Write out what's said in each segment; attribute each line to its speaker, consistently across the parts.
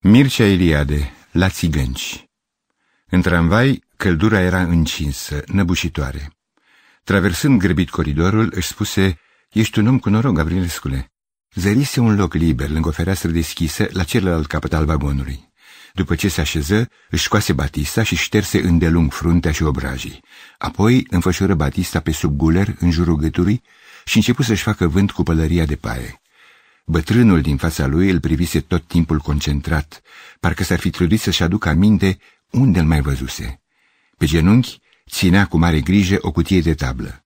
Speaker 1: Mircea Eliade, la țigănci În tramvai, căldura era încinsă, năbușitoare. Traversând grăbit coridorul, își spuse, Ești un om cu noroc, Gavrilescule. Zărise un loc liber, lângă o fereastră deschisă, la celălalt capăt al vagonului. După ce se așeză, își scoase Batista și șterse îndelung fruntea și obrajii. Apoi înfășură Batista pe sub guler, în jurul gâtului, și început să-și facă vânt cu pălăria de paie. Bătrânul din fața lui îl privise tot timpul concentrat, parcă s-ar fi trudit să-și aducă aminte unde îl mai văzuse. Pe genunchi ținea cu mare grijă o cutie de tablă.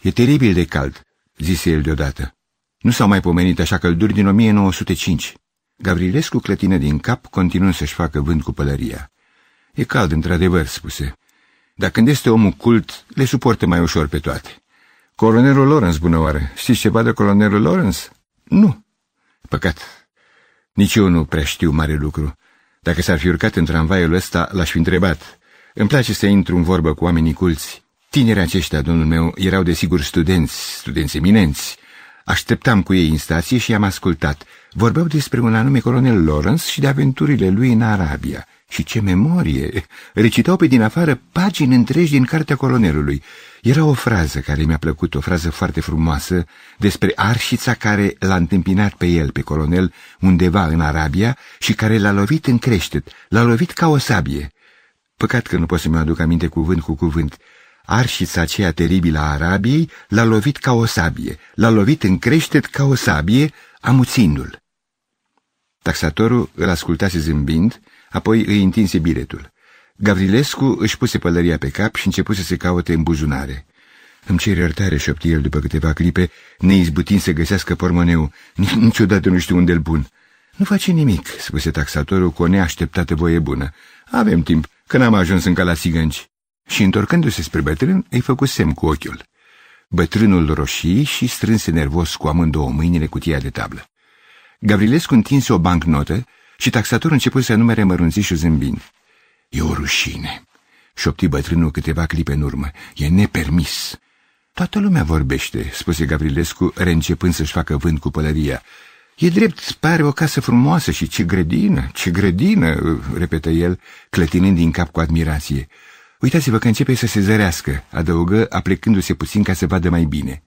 Speaker 1: E teribil de cald, zise el deodată. Nu s-au mai pomenit așa călduri din 1905. Gavrilescu clătină din cap, continuând să-și facă vânt cu pălăria. E cald, într-adevăr, spuse. Dar când este omul cult, le suportă mai ușor pe toate. Colonelul Lawrence, bună oară. Știți ceva de colonelul Lawrence? Nu. Păcat. Nici eu nu prea știu mare lucru. Dacă s-ar fi urcat în tramvaiul ăsta, l-aș fi întrebat. Îmi place să intru în vorbă cu oamenii culți. Tinerii aceștia, domnul meu, erau desigur studenți, studenți eminenți. Așteptam cu ei în stație și i-am ascultat. Vorbeau despre un anume colonel Lawrence și de aventurile lui în Arabia. Și ce memorie! Recitau pe din afară pagini întregi din cartea colonelului. Era o frază care mi-a plăcut, o frază foarte frumoasă, despre arșița care l-a întâmpinat pe el, pe colonel, undeva în Arabia și care l-a lovit în creștet, l-a lovit ca o sabie. Păcat că nu pot să-mi aduc aminte cuvânt cu cuvânt. Arșița aceea teribilă a Arabiei l-a lovit ca o sabie, l-a lovit în creștet ca o sabie, amuțindu-l. Taxatorul îl ascultase zâmbind, apoi îi întinse biletul. Gavrilescu își puse pălăria pe cap și începuse să se caute în buzunare. Îmi cer iertare, șopti el după câteva clipe, neizbutind să găsească pormoneu. Niciodată nu știu unde-l bun. Nu face nimic, spuse taxatorul cu o neașteptată voie bună. Avem timp, că n-am ajuns încă la țigănci. Și întorcându-se spre bătrân, îi făcu semn cu ochiul. Bătrânul roșii și strânse nervos cu amândouă mâinile cutia de tablă. Gavrilescu întinse o bancnotă și taxatorul început să numere mărunțișul zâmbind. E o rușine, șopti bătrânul câteva clipe în urmă. E nepermis. Toată lumea vorbește, spuse Gavrilescu, reîncepând să-și facă vânt cu pălăria. E drept, pare o casă frumoasă și ce grădină, ce grădină, repetă el, clătinând din cap cu admirație. Uitați-vă că începe să se zărească, adăugă, aplecându-se puțin ca să vadă mai bine.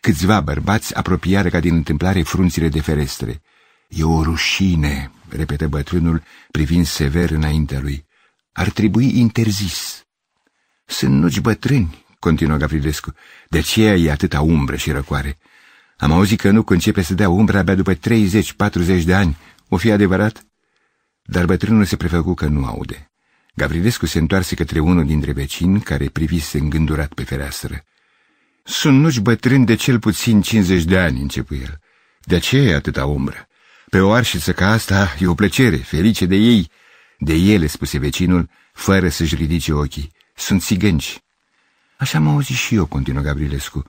Speaker 1: Câțiva bărbați apropiară ca din întâmplare frunțile de ferestre. E o rușine, repetă bătrânul, privind sever înaintea lui. Ar trebui interzis. Sunt nuci bătrâni, continuă Gavrilescu, de aceea e atâta umbră și răcoare. Am auzit că nu începe să dea umbră abia după 30-40 de ani. O fi adevărat? Dar bătrânul se prefăcu că nu aude. Gavrilescu se întoarse către unul dintre vecini care privise îngândurat pe fereastră. Sunt nuci bătrâni de cel puțin 50 de ani, începu el. De aceea e atâta umbră. Pe o arșiță ca asta e o plăcere, ferice de ei. De ele, spuse vecinul, fără să-și ridice ochii. Sunt țigănci. Așa am auzit și eu, continuă Gavrilescu.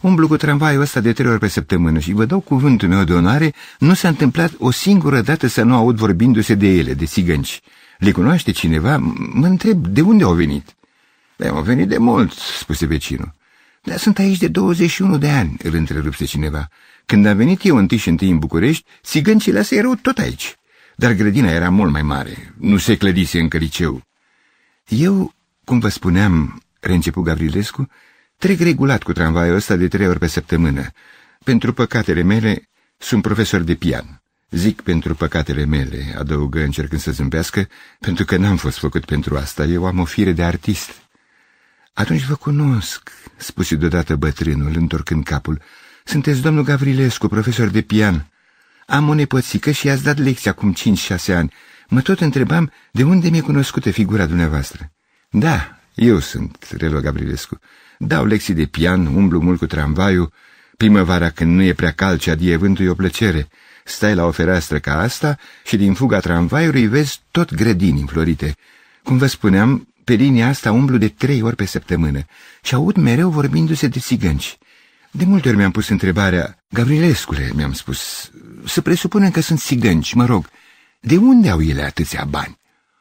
Speaker 1: Umblu cu tramvaiul ăsta de trei ori pe săptămână și vă dau cuvântul meu de onoare, nu s-a întâmplat o singură dată să nu aud vorbindu-se de ele, de țigănci. Le cunoaște cineva? Mă întreb, de unde au venit? Băi, au venit de mult, spuse vecinul. Dar sunt aici de 21 de ani, îl întrerupse cineva. Când am venit eu întâi și întâi în București, țigăncile astea erau tot aici. Dar grădina era mult mai mare, nu se clădise încă liceu. Eu, cum vă spuneam, reîncepu Gavrilescu, trec regulat cu tramvaiul ăsta de trei ori pe săptămână. Pentru păcatele mele, sunt profesor de pian. Zic pentru păcatele mele, adăugă încercând să zâmbească, pentru că n-am fost făcut pentru asta, eu am o fire de artist. Atunci vă cunosc, spuse deodată bătrânul, întorcând capul. Sunteți domnul Gavrilescu, profesor de pian. Am o nepoțică și i-ați dat lecția acum cinci-șase ani. Mă tot întrebam de unde mi-e cunoscută figura dumneavoastră. Da, eu sunt, reluă Gavrilescu. Dau lecții de pian, umblu mult cu tramvaiul. Primăvara, când nu e prea cald și adie vântul, e o plăcere. Stai la o fereastră ca asta și din fuga tramvaiului vezi tot grădini înflorite. Cum vă spuneam, pe linia asta umblu de trei ori pe săptămână și aud mereu vorbindu-se de țigănci. De multe ori mi-am pus întrebarea, Gavrilescule, mi-am spus, să presupunem că sunt țigănci, mă rog, de unde au ele atâția bani?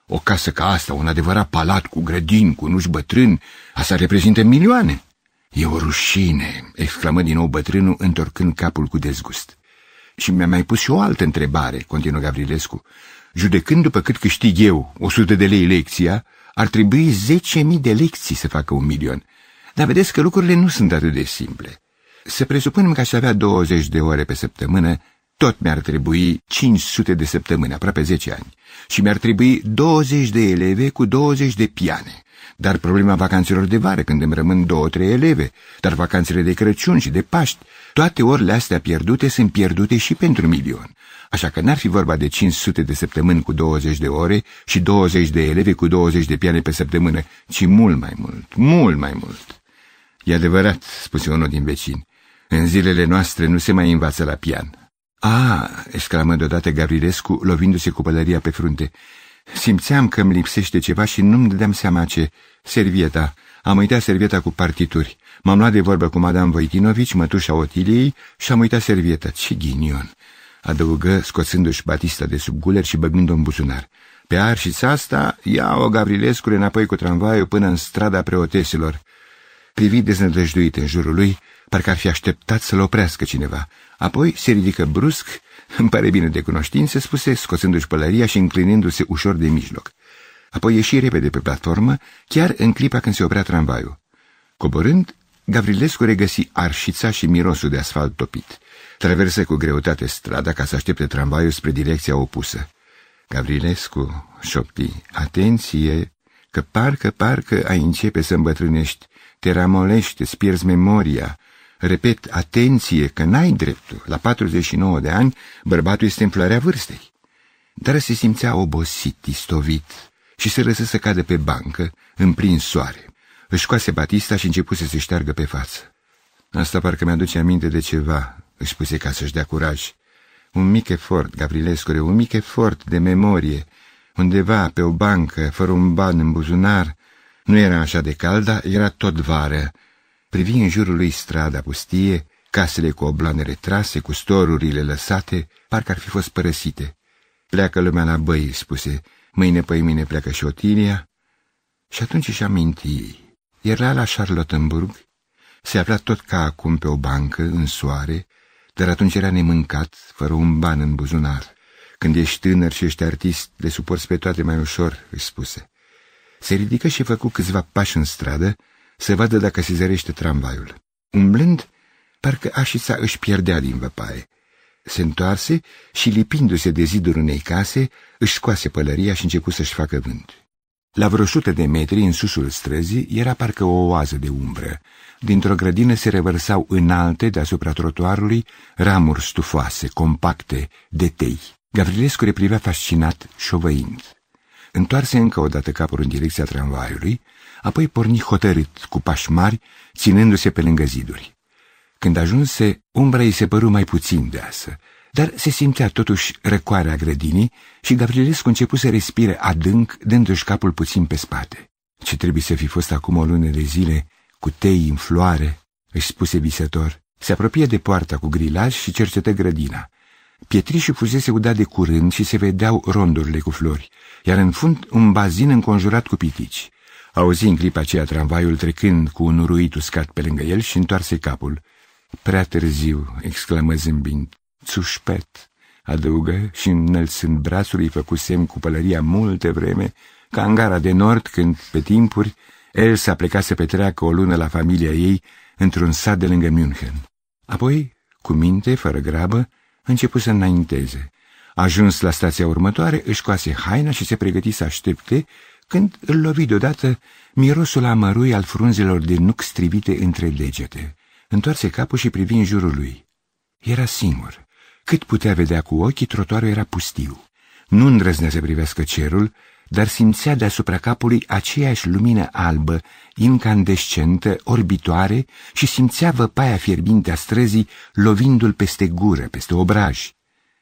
Speaker 1: O casă ca asta, un adevărat palat cu grădini, cu nuși bătrâni, asta reprezintă milioane. E o rușine, exclamă din nou bătrânul, întorcând capul cu dezgust. Și mi-a mai pus și o altă întrebare, continuă Gavrilescu. Judecând după cât câștig eu 100 de lei lecția, ar trebui 10.000 de lecții să facă un milion. Dar vedeți că lucrurile nu sunt atât de simple. Să presupunem că aș avea 20 de ore pe săptămână, tot mi-ar trebui 500 de săptămâni, aproape 10 ani. Și mi-ar trebui 20 de eleve cu 20 de piane. Dar problema vacanțelor de vară, când îmi rămân două-trei eleve, dar vacanțele de Crăciun și de Paști, toate orele astea pierdute sunt pierdute și pentru milion. Așa că n-ar fi vorba de 500 de săptămâni cu 20 de ore și 20 de elevi cu 20 de piane pe săptămână, ci mult mai mult, mult mai mult. E adevărat, spuse unul din vecini, în zilele noastre nu se mai învață la pian. A, exclamă deodată Gavrilescu, lovindu-se cu pălăria pe frunte. Simțeam că îmi lipsește ceva și nu-mi dădeam seama ce. Servieta. Am uitat servieta cu partituri. M-am luat de vorbă cu Madame Voitinovici, mătușa Otiliei, și am uitat servieta. Ce ghinion! Adăugă, scoțându-și batista de sub guler și băgând-o în buzunar. Pe arșița asta, ia-o Gavrilescu înapoi cu tramvaiul până în strada preotesilor. Privi deznădăjduit în jurul lui, parcă ar fi așteptat să-l oprească cineva. Apoi se ridică brusc, îmi pare bine de cunoștință, spuse, scoțându-și pălăria și înclinându-se ușor de mijloc. Apoi ieși repede pe platformă, chiar în clipa când se oprea tramvaiul. Coborând, Gavrilescu regăsi arșița și mirosul de asfalt topit. Traversă cu greutate strada ca să aștepte tramvaiul spre direcția opusă. Gavrilescu șopti, atenție, că parcă, parcă ai începe să îmbătrânești, te ramolești, îți pierzi memoria, Repet, atenție că n-ai dreptul. La 49 de ani, bărbatul este în floarea vârstei. Dar se simțea obosit, istovit și se lăsă să cadă pe bancă, în plin soare. Își scoase Batista și început să se șteargă pe față. Asta parcă mi-aduce aminte de ceva, își spuse ca să-și dea curaj. Un mic efort, Gavrilescure, un mic efort de memorie, undeva pe o bancă, fără un ban în buzunar. Nu era așa de cald, dar era tot vară privi în jurul lui strada pustie, casele cu obloane retrase, cu storurile lăsate, parcă ar fi fost părăsite. Pleacă lumea la băi, spuse, mâine pe mine pleacă și Otilia. Și atunci își aminti, era la Charlottenburg, se afla tot ca acum pe o bancă, în soare, dar atunci era nemâncat, fără un ban în buzunar. Când ești tânăr și ești artist, le suporți pe toate mai ușor, își spuse. Se ridică și făcu câțiva pași în stradă, să vadă dacă se zărește tramvaiul. Umblând, parcă așița își pierdea din văpaie. Se întoarse și, lipindu-se de zidul unei case, își scoase pălăria și începu să-și facă vânt. La vreo sută de metri, în susul străzii, era parcă o oază de umbră. Dintr-o grădină se revărsau înalte, deasupra trotuarului, ramuri stufoase, compacte, de tei. Gavrilescu le privea fascinat, șovăind. Întoarse încă o dată capul în direcția tramvaiului apoi porni hotărât, cu pași mari, ținându-se pe lângă ziduri. Când ajunse, umbra îi se păru mai puțin deasă, dar se simțea totuși răcoarea grădinii și Gavrilescu început să respire adânc, dându-și capul puțin pe spate. Ce trebuie să fi fost acum o lună de zile, cu tei în floare, își spuse visător. Se apropie de poarta cu grilaj și cercetă grădina. Pietrișul fusese udat de curând și se vedeau rondurile cu flori, iar în fund un bazin înconjurat cu pitici. Auzi în clipa aceea tramvaiul trecând cu un uruit uscat pe lângă el și întoarse capul. Prea târziu, exclamă zâmbind. Țușpet, adăugă și înălțând brațul îi făcu semn cu pălăria multe vreme, ca în gara de nord, când, pe timpuri, el s-a plecat să petreacă o lună la familia ei într-un sat de lângă München. Apoi, cu minte, fără grabă, început să înainteze. Ajuns la stația următoare, își coase haina și se pregăti să aștepte când îl lovi deodată mirosul amărui al frunzelor de nuc strivite între degete. Întoarse capul și privi în jurul lui. Era singur. Cât putea vedea cu ochii, trotuarul era pustiu. Nu îndrăznea să privească cerul, dar simțea deasupra capului aceeași lumină albă, incandescentă, orbitoare și simțea văpaia fierbinte a străzii lovindu-l peste gură, peste obraj.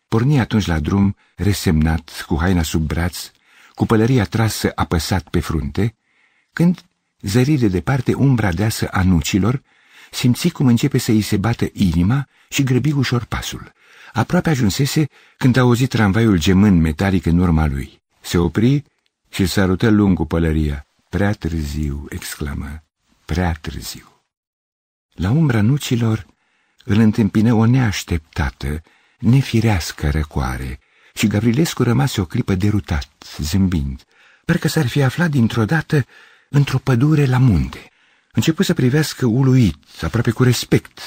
Speaker 1: Porni atunci la drum, resemnat, cu haina sub braț, cu pălăria trasă apăsat pe frunte, când zări de departe umbra deasă a nucilor, simți cum începe să îi se bată inima și grăbi ușor pasul. Aproape ajunsese când a auzit tramvaiul gemând metalic în urma lui. Se opri și sărută lung cu pălăria. Prea târziu, exclamă, prea târziu. La umbra nucilor îl întâmpină o neașteptată, nefirească răcoare și Gavrilescu rămase o clipă derutat, zâmbind, parcă s-ar fi aflat dintr-o dată într-o pădure la munte. Început să privească uluit, aproape cu respect,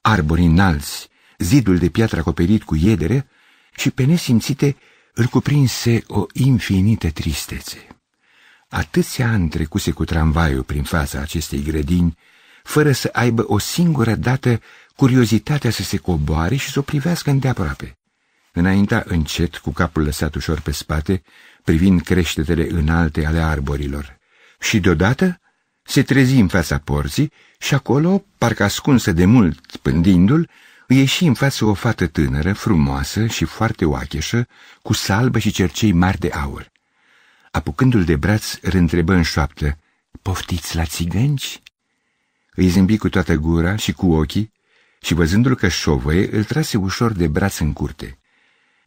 Speaker 1: arbori înalți, zidul de piatră acoperit cu iedere și pe nesimțite îl cuprinse o infinită tristețe. Atâția ani trecuse cu tramvaiul prin fața acestei grădini, fără să aibă o singură dată curiozitatea să se coboare și să o privească îndeaproape. Înainta încet, cu capul lăsat ușor pe spate, privind creștetele înalte ale arborilor. Și deodată se trezi în fața porții și acolo, parcă ascunsă de mult pândindu-l, îi ieși în față o fată tânără, frumoasă și foarte oacheșă, cu salbă și cercei mari de aur. Apucându-l de braț, îl întrebă în șoaptă, Poftiți la țigănci?" Îi zâmbi cu toată gura și cu ochii și văzându-l că șovăie, îl trase ușor de braț în curte.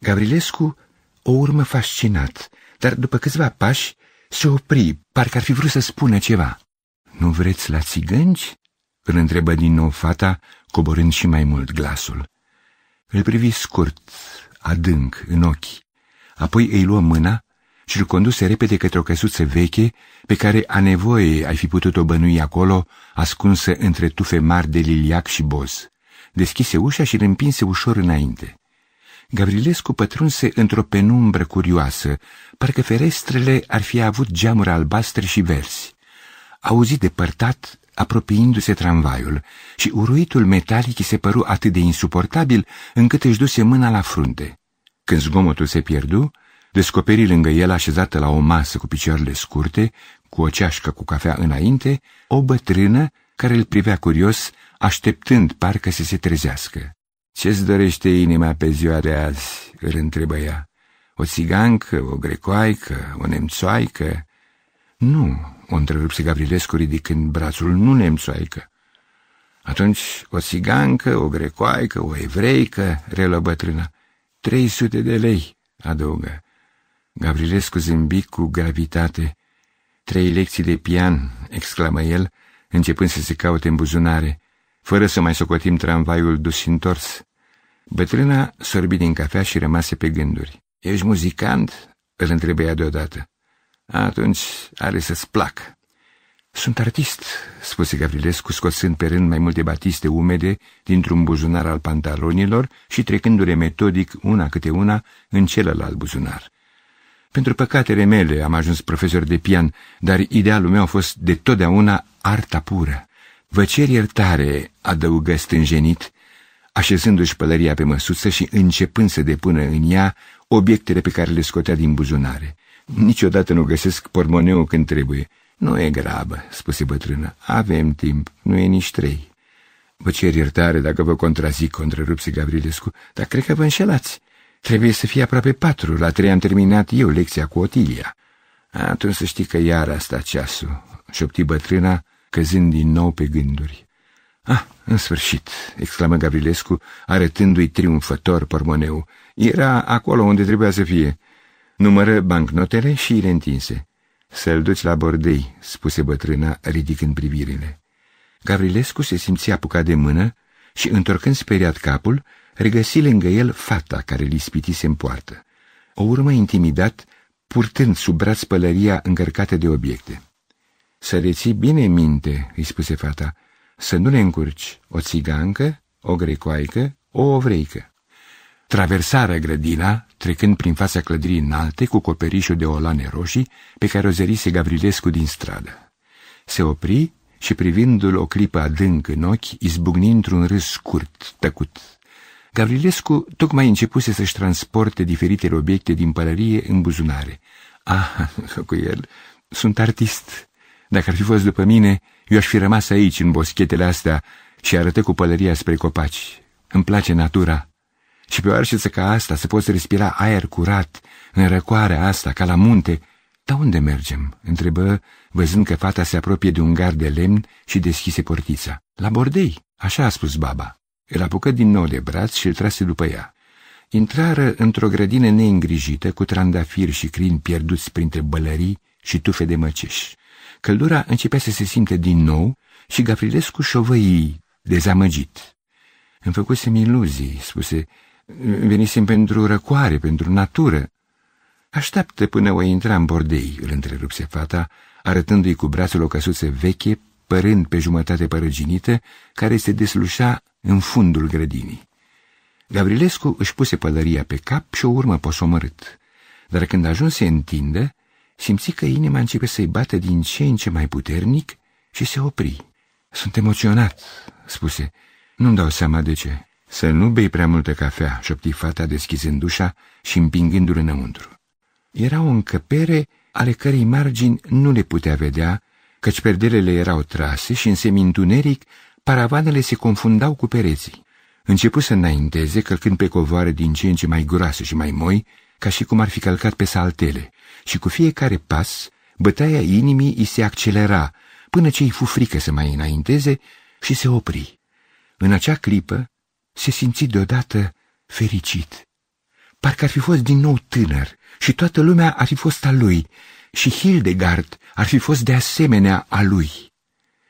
Speaker 1: Gavrilescu o urmă fascinat, dar după câțiva pași se opri, parcă ar fi vrut să spună ceva. Nu vreți la țigănci?" îl întrebă din nou fata, coborând și mai mult glasul. Îl privi scurt, adânc, în ochi. Apoi îi luă mâna și îl conduse repede către o căsuță veche pe care a nevoie ai fi putut-o bănui acolo, ascunsă între tufe mari de liliac și boz. Deschise ușa și îl împinse ușor înainte. Gavrilescu pătrunse într-o penumbră curioasă, parcă ferestrele ar fi avut geamuri albastre și verzi. Auzi depărtat, apropiindu-se tramvaiul, și uruitul metalic se păru atât de insuportabil încât își duse mâna la frunte. Când zgomotul se pierdu, descoperi lângă el așezată la o masă cu picioarele scurte, cu o ceașcă cu cafea înainte, o bătrână care îl privea curios, așteptând parcă să se trezească. Ce-ți dorește inima pe ziua de azi?" îl întrebă ea. O țigancă, o grecoaică, o nemțoaică?" Nu," o întrerupse Gavrilescu ridicând brațul, nu nemțoaică. Atunci o țigancă, o grecoaică, o evreică, relă bătrâna. Trei sute de lei, adăugă. Gavrilescu zâmbi cu gravitate. Trei lecții de pian, exclamă el, începând să se caute în buzunare, fără să mai socotim tramvaiul dus și întors. Bătrâna sorbi din cafea și rămase pe gânduri. Ești muzicant?" îl întrebea deodată. Atunci are să-ți plac. Sunt artist, spuse Gavrilescu, scoțând pe rând mai multe batiste umede dintr-un buzunar al pantalonilor și trecându-le metodic una câte una în celălalt buzunar. Pentru păcatele mele am ajuns profesor de pian, dar idealul meu a fost de totdeauna arta pură. Vă cer iertare, adăugă stânjenit, așezându-și pălăria pe măsuță și începând să depună în ea obiectele pe care le scotea din buzunare. Niciodată nu găsesc pormoneul când trebuie. Nu e grabă, spuse bătrâna. Avem timp, nu e nici trei. Vă cer iertare dacă vă contrazic, contrarupse Gavrilescu, dar cred că vă înșelați. Trebuie să fie aproape patru, la trei am terminat eu lecția cu Otilia. Atunci să știi că iar asta ceasul, șopti bătrâna, căzând din nou pe gânduri. Ah, în sfârșit, exclamă Gavrilescu, arătându-i triumfător pormoneu. Era acolo unde trebuia să fie. Numără bancnotele și le întinse. Să-l duci la bordei, spuse bătrâna, ridicând privirile. Gavrilescu se simțea apucat de mână și, întorcând speriat capul, regăsi lângă el fata care li spitise în poartă. O urmă intimidat, purtând sub braț pălăria încărcată de obiecte. Să reții bine minte, îi spuse fata, să nu le încurci o țigancă, o grecoaică, o ovreică. Traversară grădina, trecând prin fața clădirii înalte cu coperișul de olane roșii pe care o zărise Gavrilescu din stradă. Se opri și privindu-l o clipă adânc în ochi, izbucni într-un râs scurt, tăcut. Gavrilescu tocmai începuse să-și transporte diferitele obiecte din pălărie în buzunare. Ah, cu el, sunt artist. Dacă ar fi fost după mine, eu aș fi rămas aici, în boschetele astea, și arătă cu pălăria spre copaci. Îmi place natura. Și pe o arșiță ca asta să poți respira aer curat, în răcoarea asta, ca la munte. Dar unde mergem?" întrebă, văzând că fata se apropie de un gard de lemn și deschise portița. La bordei, așa a spus baba. Îl apucă din nou de braț și îl trase după ea. Intrară într-o grădină neîngrijită, cu trandafiri și crini pierduți printre bălării și tufe de măceș. Căldura începea să se simte din nou și Gavrilescu șovăii, dezamăgit. Îmi făcusem iluzii, spuse, Venisem pentru răcoare, pentru natură. Așteaptă până o intra în bordei, îl întrerupse fata, arătându-i cu brațul o căsuță veche, părând pe jumătate părăginită, care se deslușa în fundul grădinii. Gavrilescu își puse pălăria pe cap și o urmă posomărât, dar când ajunse în tindă, simți că inima începe să-i bată din ce în ce mai puternic și se opri. Sunt emoționat, spuse. Nu-mi dau seama de ce. Să nu bei prea multă cafea, șopti fata deschizând ușa și împingându-l înăuntru. Era o încăpere ale cărei margini nu le putea vedea, căci perdelele erau trase și în semintuneric paravanele se confundau cu pereții. Începu să înainteze, călcând pe covoare din ce în ce mai groase și mai moi, ca și cum ar fi călcat pe saltele, și cu fiecare pas, bătaia inimii îi se accelera, până ce îi fu frică să mai înainteze și se opri. În acea clipă se simți deodată fericit. Parcă ar fi fost din nou tânăr și toată lumea ar fi fost a lui și Hildegard ar fi fost de asemenea a lui.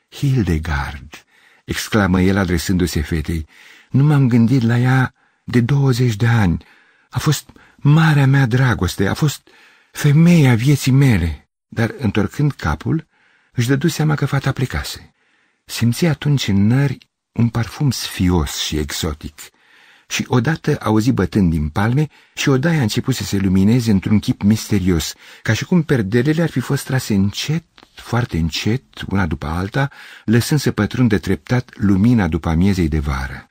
Speaker 1: Hildegard, exclamă el adresându-se fetei, nu m-am gândit la ea de douăzeci de ani. A fost marea mea dragoste, a fost femeia vieții mele. Dar, întorcând capul, își dădu seama că fata plecase. Simți atunci în nări un parfum sfios și exotic și odată auzi bătând din palme și odaia a început să se lumineze într-un chip misterios, ca și cum perdelele ar fi fost trase încet, foarte încet, una după alta, lăsând să pătrundă treptat lumina după amiezei de vară.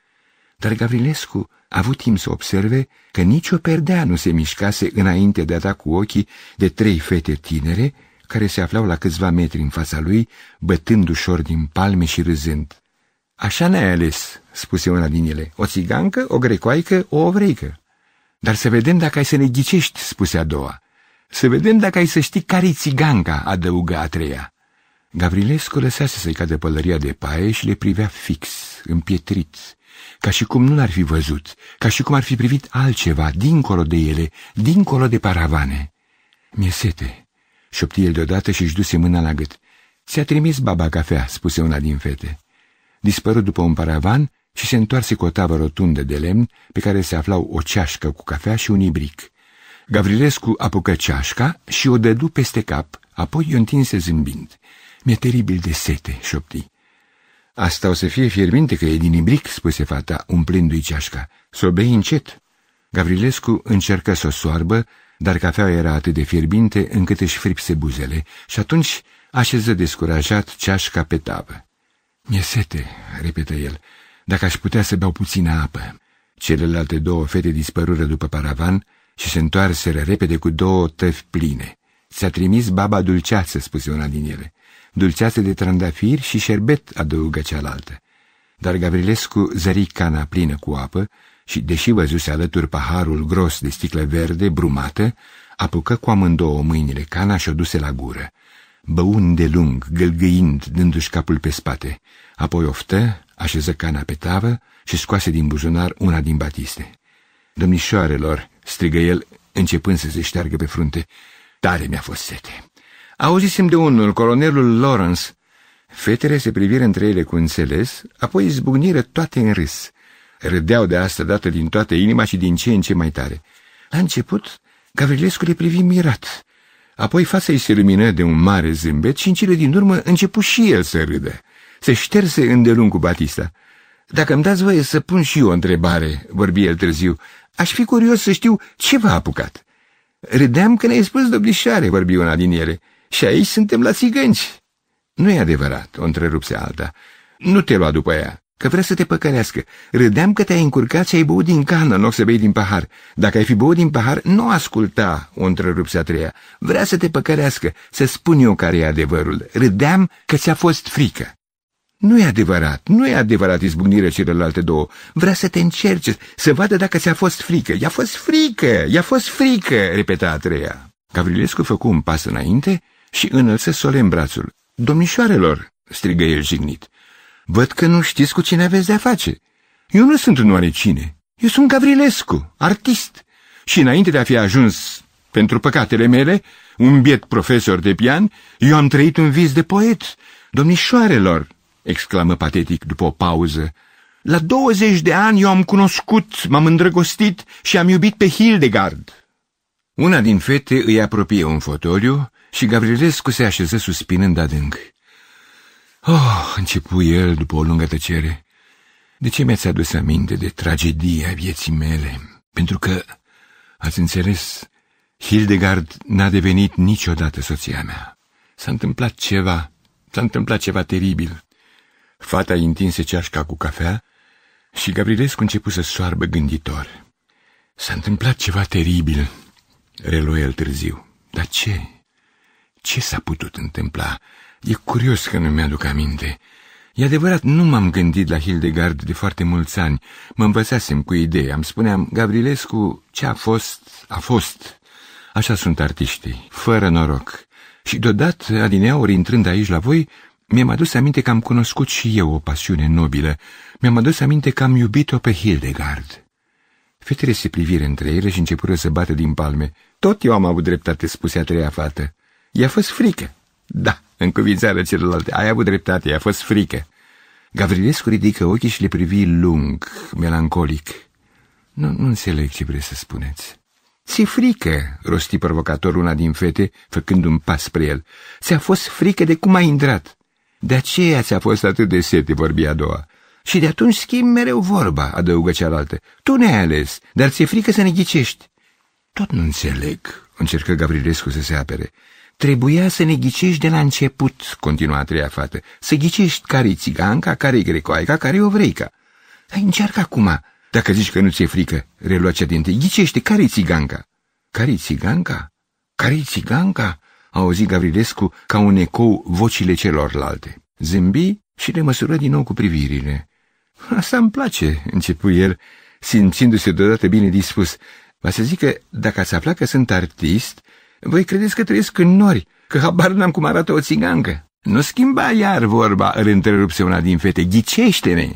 Speaker 1: Dar Gavrilescu a avut timp să observe că nicio perdea nu se mișcase înainte de a da cu ochii de trei fete tinere, care se aflau la câțiva metri în fața lui, bătând ușor din palme și râzând. Așa ne-ai ales, spuse una din ele, o țigancă, o grecoaică, o ovreică. Dar să vedem dacă ai să ne ghicești, spuse a doua. Să vedem dacă ai să știi care-i țiganca, adăugă a treia. Gavrilescu lăsase să-i cadă pălăria de paie și le privea fix, împietrit, ca și cum nu l-ar fi văzut, ca și cum ar fi privit altceva, dincolo de ele, dincolo de paravane. Mi-e sete, șopti el deodată și își duse mâna la gât. Ți-a trimis baba cafea, spuse una din fete. Dispăru după un paravan și se întoarse cu o tavă rotundă de lemn pe care se aflau o ceașcă cu cafea și un ibric. Gavrilescu apucă ceașca și o dădu peste cap, apoi o întinse zâmbind. Mi-e teribil de sete, șopti. Asta o să fie fierbinte că e din ibric, spuse fata, umplându-i ceașca. Să o bei încet. Gavrilescu încercă să o soarbă, dar cafeaua era atât de fierbinte încât își fripse buzele și atunci așeză descurajat ceașca pe tavă. Mi-e sete, repetă el, dacă aș putea să beau puțină apă. Celelalte două fete dispărură după paravan și se întoarseră repede cu două tăvi pline. Ți-a trimis baba dulceață, spuse una din ele. Dulceață de trandafiri și șerbet, adăugă cealaltă. Dar Gavrilescu zări cana plină cu apă și, deși văzuse alături paharul gros de sticlă verde, brumată, apucă cu amândouă mâinile cana și o duse la gură. Bău de lung, gălgăind, dându-și capul pe spate. Apoi oftă, așeză cana pe tavă și scoase din buzunar una din batiste. Domnișoarelor, strigă el, începând să se șteargă pe frunte, tare mi-a fost sete. Auzisem de unul, colonelul Lawrence. Fetele se priviră între ele cu înțeles, apoi izbucniră toate în râs. Râdeau de asta dată din toată inima și din ce în ce mai tare. La început, Gavrilescu le privi mirat. Apoi fața îi se lumină de un mare zâmbet și în cele din urmă începu și el să râdă. Se șterse îndelung cu Batista. Dacă îmi dați voie să pun și eu o întrebare, vorbi el târziu, aș fi curios să știu ce v-a apucat. Râdeam că ne-ai spus domnișoare, vorbi una din ele, și aici suntem la țigănci. Nu e adevărat, o întrerupse alta. Nu te lua după ea că vrea să te păcălească. Râdeam că te-ai încurcat și ai băut din cană în loc să bei din pahar. Dacă ai fi băut din pahar, nu asculta, o întrerupse a treia. Vrea să te păcălească, să spun eu care e adevărul. Râdeam că ți-a fost frică. Nu e adevărat, nu e adevărat, izbucnire celelalte două. Vrea să te încerce, să vadă dacă ți-a fost frică. I-a fost frică, i-a fost frică, repeta a treia. Gavrilescu făcu un pas înainte și înălță solemn brațul. Domnișoarelor, strigă el jignit, Văd că nu știți cu cine aveți de-a face. Eu nu sunt un cine. Eu sunt Gavrilescu, artist. Și înainte de a fi ajuns, pentru păcatele mele, un biet profesor de pian, eu am trăit un vis de poet. Domnișoarelor, exclamă patetic după o pauză, La 20 de ani eu am cunoscut, m-am îndrăgostit și am iubit pe Hildegard. Una din fete îi apropie un fotoliu și Gavrilescu se așeză suspinând adânc. Oh, începu el după o lungă tăcere. De ce mi-ați adus aminte de tragedia vieții mele? Pentru că, ați înțeles, Hildegard n-a devenit niciodată soția mea. S-a întâmplat ceva, s-a întâmplat ceva teribil. Fata îi întinse ceașca cu cafea și Gavrilescu început să soarbă gânditor. S-a întâmplat ceva teribil, reluă el târziu. Dar ce? Ce s-a putut întâmpla? E curios că nu mi-aduc aminte. E adevărat, nu m-am gândit la Hildegard de foarte mulți ani. Mă învățasem cu idei. Am spuneam, Gavrilescu, ce a fost, a fost. Așa sunt artiștii, fără noroc. Și deodată, adineauri intrând aici la voi, mi-am adus aminte că am cunoscut și eu o pasiune nobilă. Mi-am adus aminte că am iubit-o pe Hildegard. Fetele se privire între ele și începură să bată din palme. Tot eu am avut dreptate, spuse a treia fată. I-a fost frică. Da, în cuvințarea celelalte, ai avut dreptate, i-a fost frică. Gavrilescu ridică ochii și le privi lung, melancolic. Nu, nu înțeleg ce vreți să spuneți. Ți-e frică, rosti provocator una din fete, făcând un pas spre el. Ți-a fost frică de cum ai intrat. De aceea ți-a fost atât de sete, vorbi a doua. Și de atunci schimbi mereu vorba, adăugă cealaltă. Tu ne-ai ales, dar ți-e frică să ne ghicești. Tot nu înțeleg, încercă Gavrilescu să se apere. Trebuia să ne ghicești de la început, continua a treia fată. Să ghicești care-i țiganca, care-i grecoaica, care-i ovreica. Ai încearcă acum. Dacă zici că nu ți-e frică, relua cea din tâi, ghicește care-i țiganca. Care-i țiganca? Care-i țiganca? A auzit Gavrilescu ca un ecou vocile celorlalte. Zâmbi și le măsură din nou cu privirile. Asta îmi place, începu el, simțindu-se deodată bine dispus. Va să zic că dacă ați afla că sunt artist, voi credeți că trăiesc în nori, că habar n-am cum arată o țigancă. Nu schimba iar vorba, îl întrerupse una din fete, ghicește-ne.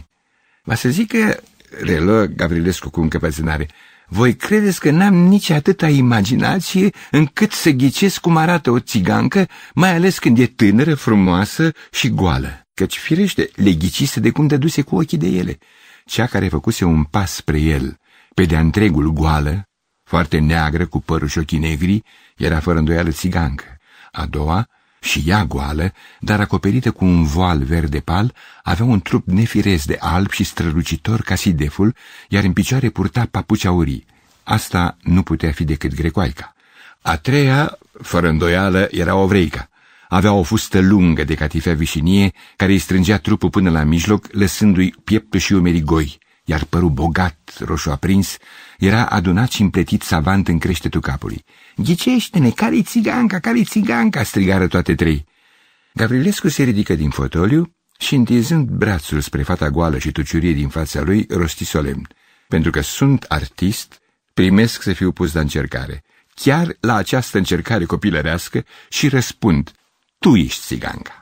Speaker 1: Va să zic că, relă Gavrilescu cu încăpățânare, voi credeți că n-am nici atâta imaginație încât să ghicesc cum arată o țigancă, mai ales când e tânără, frumoasă și goală căci firește le ghicise de cum dăduse cu ochii de ele. Cea care făcuse un pas spre el, pe de-a întregul goală, foarte neagră, cu părul și ochii negri, era fără îndoială țigancă. A doua, și ea goală, dar acoperită cu un voal verde pal, avea un trup nefiresc de alb și strălucitor ca sideful, iar în picioare purta papuci aurii. Asta nu putea fi decât grecoaica. A treia, fără îndoială, era ovreica. Avea o fustă lungă de catifea vișinie, care îi strângea trupul până la mijloc, lăsându-i pieptul și umerii goi, iar părul bogat, roșu aprins, era adunat și împletit savant în creștetul capului. Ghicește-ne, care-i țiganca, care-i țiganca?" strigară toate trei. Gavrilescu se ridică din fotoliu și, întinzând brațul spre fata goală și tuciurie din fața lui, rosti solemn. Pentru că sunt artist, primesc să fiu pus la încercare. Chiar la această încercare copilărească și răspund, tu ești țiganca.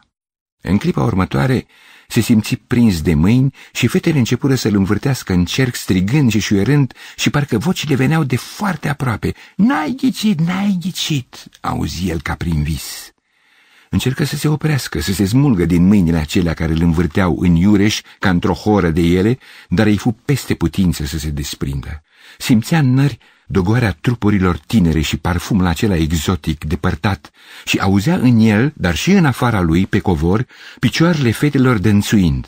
Speaker 1: În clipa următoare se simți prins de mâini și fetele începură să-l învârtească în cerc strigând și șuierând și parcă vocile veneau de foarte aproape. N-ai ghicit, n-ai ghicit, auzi el ca prin vis. Încercă să se oprească, să se smulgă din mâinile acelea care îl învârteau în iureș ca într-o horă de ele, dar îi fu peste putință să se desprindă. Simțea în nări dogoarea trupurilor tinere și parfumul acela exotic, depărtat, și auzea în el, dar și în afara lui, pe covor, picioarele fetelor dănțuind.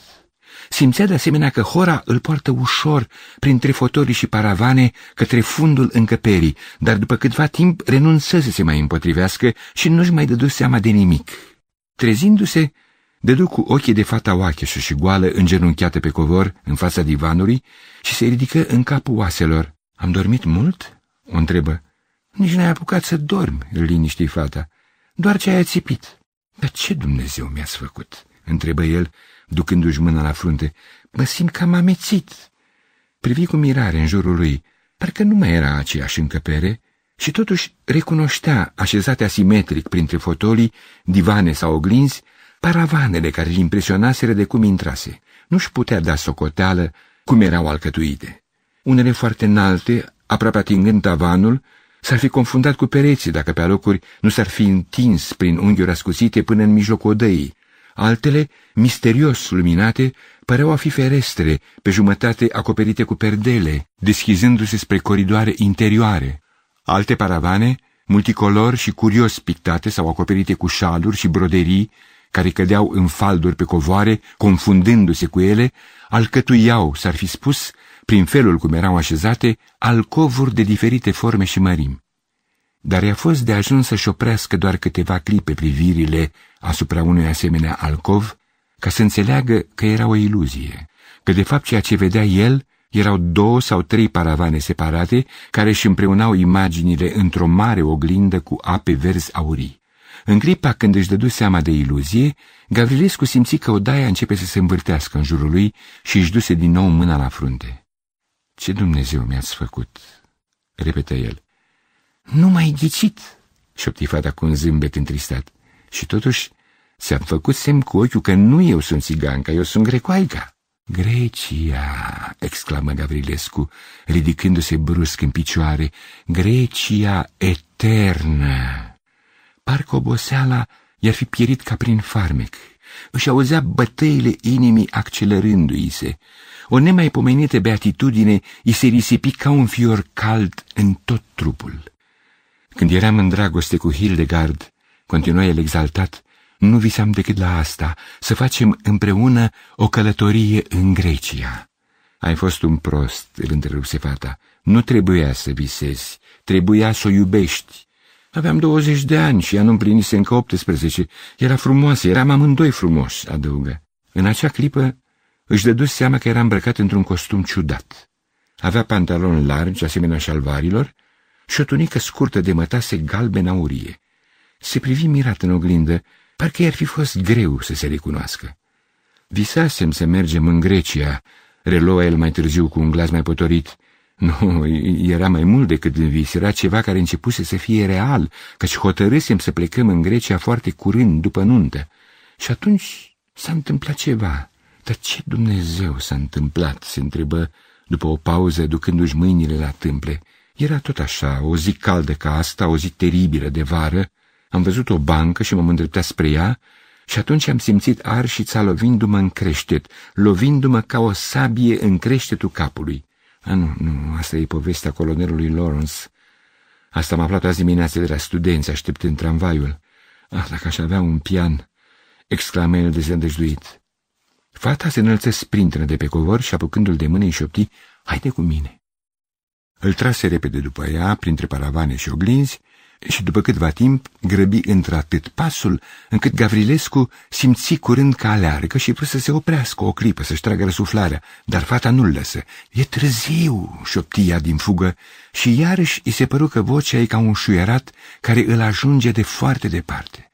Speaker 1: Simțea de asemenea că hora îl poartă ușor printre fotorii și paravane către fundul încăperii, dar după câtva timp renunță să se mai împotrivească și nu-și mai dădu seama de nimic. Trezindu-se, dădu cu ochii de fata oacheșă și goală îngenunchiată pe covor în fața divanului și se ridică în capul oaselor. Am dormit mult?" o întrebă. Nici n-ai apucat să dormi, îl liniști fata. Doar ce ai țipit. Dar ce Dumnezeu mi-ați făcut? întrebă el, ducându-și mâna la frunte. Mă simt cam amețit. Privi cu mirare în jurul lui. Parcă nu mai era aceeași încăpere și totuși recunoștea așezate asimetric printre fotolii, divane sau oglinzi, paravanele care îl impresionaseră de cum intrase. Nu-și putea da socoteală cum erau alcătuite unele foarte înalte, aproape atingând tavanul, s-ar fi confundat cu pereții dacă pe alocuri nu s-ar fi întins prin unghiuri ascuțite până în mijlocul odăii. Altele, misterios luminate, păreau a fi ferestre, pe jumătate acoperite cu perdele, deschizându-se spre coridoare interioare. Alte paravane, multicolor și curios pictate sau acoperite cu șaluri și broderii, care cădeau în falduri pe covoare, confundându-se cu ele, alcătuiau, s-ar fi spus, prin felul cum erau așezate, alcovuri de diferite forme și mărimi. Dar i-a fost de ajuns să-și oprească doar câteva clipe privirile asupra unui asemenea alcov, ca să înțeleagă că era o iluzie, că de fapt ceea ce vedea el erau două sau trei paravane separate care își împreunau imaginile într-o mare oglindă cu ape verzi aurii. În clipa când își dădu seama de iluzie, Gavrilescu simți că odaia începe să se învârtească în jurul lui și își duse din nou mâna la frunte. Ce Dumnezeu mi-ați făcut?" repetă el. Nu mai ghicit!" șopti fata cu un zâmbet întristat. Și totuși ți-am făcut semn cu ochiul că nu eu sunt țiganca, eu sunt grecoaica. Grecia, exclamă Gavrilescu, ridicându-se brusc în picioare, Grecia eternă. Parcă oboseala i-ar fi pierit ca prin farmec. Își auzea bătăile inimii accelerându-i se. O nemaipomenită beatitudine îi se risipi ca un fior cald în tot trupul. Când eram în dragoste cu Hildegard, continuă el exaltat, nu visam decât la asta, să facem împreună o călătorie în Grecia. Ai fost un prost, îl întrerupse fata. Nu trebuia să visezi, trebuia să o iubești. Aveam 20 de ani și ea nu împlinise încă 18. Era frumoasă, eram amândoi frumoși, adăugă. În acea clipă își dădu seama că era îmbrăcat într-un costum ciudat. Avea pantaloni largi, asemenea șalvarilor, și o tunică scurtă de mătase galben aurie. Se privi mirat în oglindă, parcă i-ar fi fost greu să se recunoască. Visasem să mergem în Grecia, reluă el mai târziu cu un glas mai potorit. Nu, era mai mult decât în vis, era ceva care începuse să fie real, căci hotărâsem să plecăm în Grecia foarte curând, după nuntă. Și atunci s-a întâmplat ceva. Dar ce Dumnezeu s-a întâmplat, se întrebă după o pauză, ducându-și mâinile la tâmple. Era tot așa, o zi caldă ca asta, o zi teribilă de vară. Am văzut o bancă și m-am îndreptat spre ea și atunci am simțit arșița lovindu-mă în creștet, lovindu-mă ca o sabie în creștetul capului. A, nu, nu, asta e povestea colonelului Lawrence. Asta m-a aflat azi dimineață de la studenți, așteptând tramvaiul. Ah, dacă aș avea un pian, exclamă el dezăndăjduit. Fata se înălță sprintră de pe covor și apucându-l de mână îi șopti, haide cu mine. Îl trase repede după ea, printre paravane și oglinzi, și după câtva timp grăbi într-atât pasul, încât Gavrilescu simți curând că aleargă și vrut să se oprească o clipă, să-și tragă răsuflarea, dar fata nu-l lăsă. E târziu, șoptia din fugă, și iarăși îi se păru că vocea e ca un șuierat care îl ajunge de foarte departe.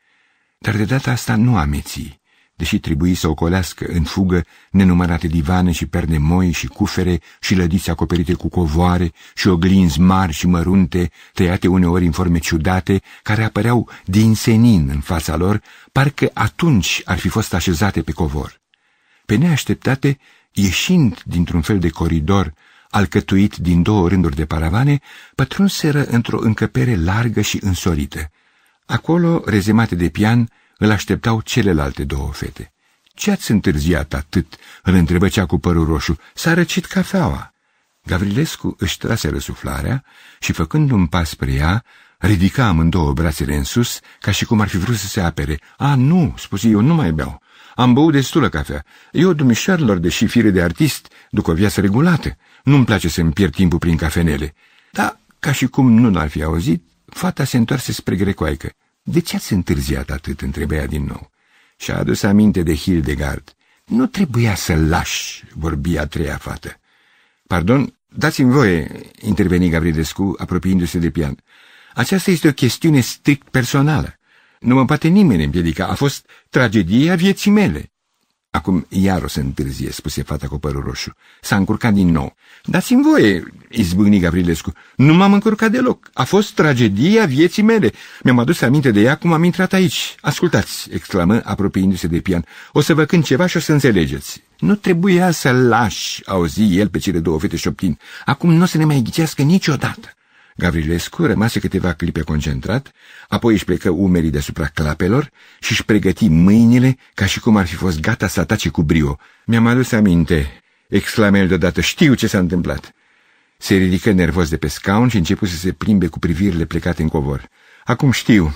Speaker 1: Dar de data asta nu ameții deși trebuie să ocolească în fugă nenumărate divane și perne moi și cufere și lădiți acoperite cu covoare și oglinzi mari și mărunte, tăiate uneori în forme ciudate, care apăreau din senin în fața lor, parcă atunci ar fi fost așezate pe covor. Pe neașteptate, ieșind dintr-un fel de coridor, alcătuit din două rânduri de paravane, pătrunseră într-o încăpere largă și însorită. Acolo, rezemate de pian, îl așteptau celelalte două fete. Ce ați întârziat atât?" îl întrebă cea cu părul roșu. S-a răcit cafeaua." Gavrilescu își trase răsuflarea și, făcând un pas spre ea, ridica amândouă brațele în sus, ca și cum ar fi vrut să se apere. A, nu," spuse eu, nu mai beau. Am băut destulă cafea. Eu, dumișoarelor, deși fire de artist, duc o viață regulată. Nu-mi place să-mi pierd timpul prin cafenele. Da, ca și cum nu l-ar fi auzit, fata se întoarse spre grecoaică. De ce ați întârziat atât?" întrebea din nou. Și-a adus aminte de Hildegard. Nu trebuia să-l lași, vorbi a treia fată. Pardon, dați-mi voie, interveni Gavrilescu, apropiindu-se de pian. Aceasta este o chestiune strict personală. Nu mă poate nimeni împiedica. A fost tragedia vieții mele. Acum iar o să întârzie, spuse fata cu părul roșu. S-a încurcat din nou. Dați-mi voie, izbâgni Gavrilescu. Nu m-am încurcat deloc. A fost tragedia vieții mele. Mi-am adus aminte de ea cum am intrat aici. Ascultați, exclamă, apropiindu-se de pian. O să vă cânt ceva și o să înțelegeți. Nu trebuia să lași, auzi el pe cele două fete șoptin. Acum nu o să ne mai ghicească niciodată. Gavrilescu rămase câteva clipe concentrat, apoi își plecă umerii deasupra clapelor și își pregăti mâinile ca și cum ar fi fost gata să atace cu brio. Mi-am adus aminte, exclamă el deodată, știu ce s-a întâmplat. Se ridică nervos de pe scaun și începu să se plimbe cu privirile plecate în covor. Acum știu,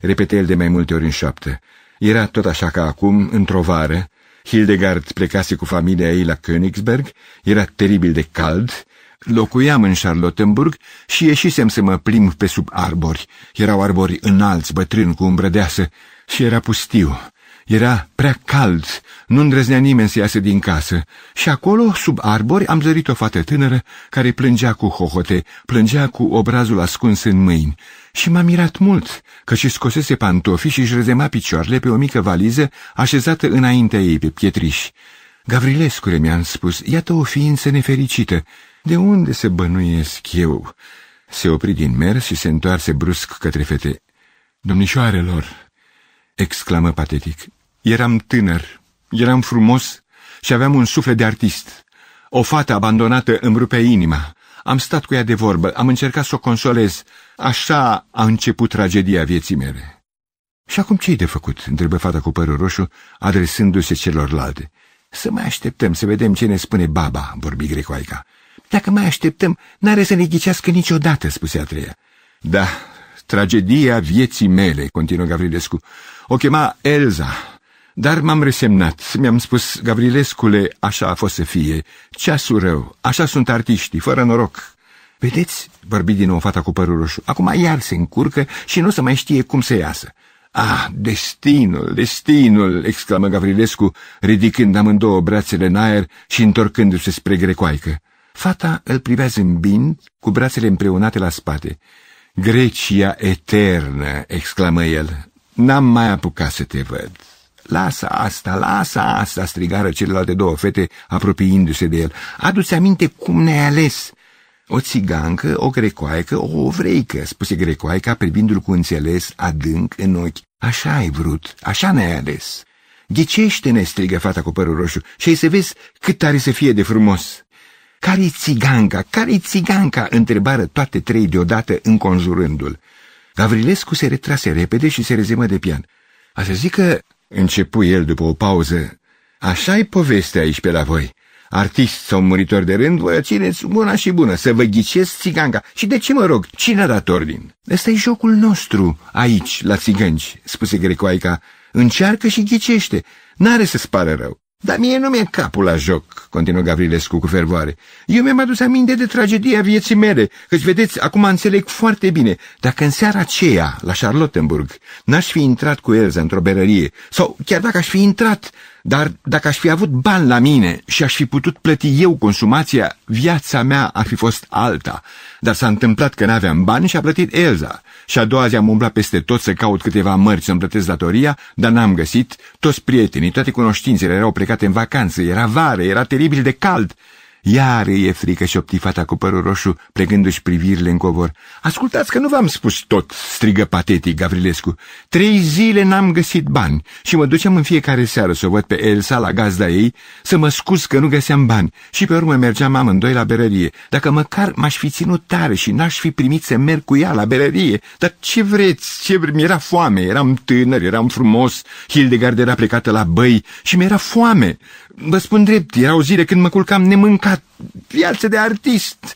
Speaker 1: repete el de mai multe ori în șoaptă. Era tot așa ca acum, într-o vară. Hildegard plecase cu familia ei la Königsberg, era teribil de cald, Locuiam în Charlottenburg și ieșisem să mă plimb pe sub arbori. Erau arbori înalți, bătrâni, cu umbră deasă și era pustiu. Era prea cald, nu îndrăznea nimeni să iasă din casă. Și acolo, sub arbori, am zărit o fată tânără care plângea cu hohote, plângea cu obrazul ascuns în mâini. Și m-a mirat mult, că și scosese pantofii și își rezema picioarele pe o mică valiză așezată înaintea ei pe pietriș. Gavrilescule, mi-am spus, iată o ființă nefericită. De unde se bănuiesc eu? Se opri din mers și se întoarse brusc către fete. Domnișoarelor, exclamă patetic, eram tânăr, eram frumos și aveam un suflet de artist. O fată abandonată îmi rupea inima. Am stat cu ea de vorbă, am încercat să o consolez. Așa a început tragedia vieții mele. Și acum ce-i de făcut?" întrebă fata cu părul roșu, adresându-se celorlalte. Să mai așteptăm să vedem ce ne spune baba," vorbi grecoaica. Dacă mai așteptăm, n-are să ne ghicească niciodată," spuse a treia. Da, tragedia vieții mele," continuă Gavrilescu. O chema Elza, dar m-am resemnat. Mi-am spus, Gavrilescule, așa a fost să fie. Ceasul rău, așa sunt artiștii, fără noroc. Vedeți, vorbi din nou fata cu părul roșu, acum iar se încurcă și nu o să mai știe cum să iasă. Ah, destinul, destinul, exclamă Gavrilescu, ridicând amândouă brațele în aer și întorcându-se spre grecoaică. Fata îl privea zâmbind, cu brațele împreunate la spate. Grecia eternă, exclamă el, n-am mai apucat să te văd. Lasă asta, lasă asta, strigară celelalte două fete, apropiindu-se de el. Adu-ți aminte cum ne-ai ales. O țigancă, o grecoaică, o ovreică, spuse grecoaica, privindu-l cu înțeles adânc în ochi. Așa ai vrut, așa ne-ai ales. Ghicește-ne, strigă fata cu părul roșu, și ai să vezi cât tare să fie de frumos. Care-i țiganca? Care-i țiganca? întrebară toate trei deodată înconjurându-l. Gavrilescu se retrase repede și se rezemă de pian. A să zic că, începu el după o pauză, așa-i povestea aici pe la voi. Artist sau muritor de rând, voi țineți bună și bună, să vă ghicesc țiganca. Și de ce mă rog, cine a dat ordin? ăsta e jocul nostru, aici, la țigănci, spuse Grecoaica. Încearcă și ghicește, n-are să-ți pară rău. Dar mie nu mi-e capul la joc, continuă Gavrilescu cu fervoare. Eu mi-am adus aminte de tragedia vieții mele, căci vedeți, acum înțeleg foarte bine, dacă în seara aceea, la Charlottenburg, n-aș fi intrat cu Elza într-o berărie, sau chiar dacă aș fi intrat, dar dacă aș fi avut bani la mine și aș fi putut plăti eu consumația, viața mea ar fi fost alta. Dar s-a întâmplat că n-aveam bani și a plătit Elza. Și a doua zi am umblat peste tot să caut câteva mărci să-mi plătesc datoria, dar n-am găsit. Toți prietenii, toate cunoștințele erau plecate în vacanță, era vară, era teribil de cald. Iar e frică și șoptifata cu părul roșu, plegându-și privirile în covor. Ascultați că nu v-am spus tot, strigă patetic Gavrilescu. Trei zile n-am găsit bani și mă duceam în fiecare seară să o văd pe Elsa la gazda ei, să mă scuz că nu găseam bani și pe urmă mergeam amândoi la berărie. Dacă măcar m-aș fi ținut tare și n-aș fi primit să merg cu ea la berărie, dar ce vreți, ce vreți, mi-era foame, eram tânăr, eram frumos, Hildegard era plecată la băi și mi-era foame. Vă spun drept, erau zile când mă culcam nemâncat, viață de artist.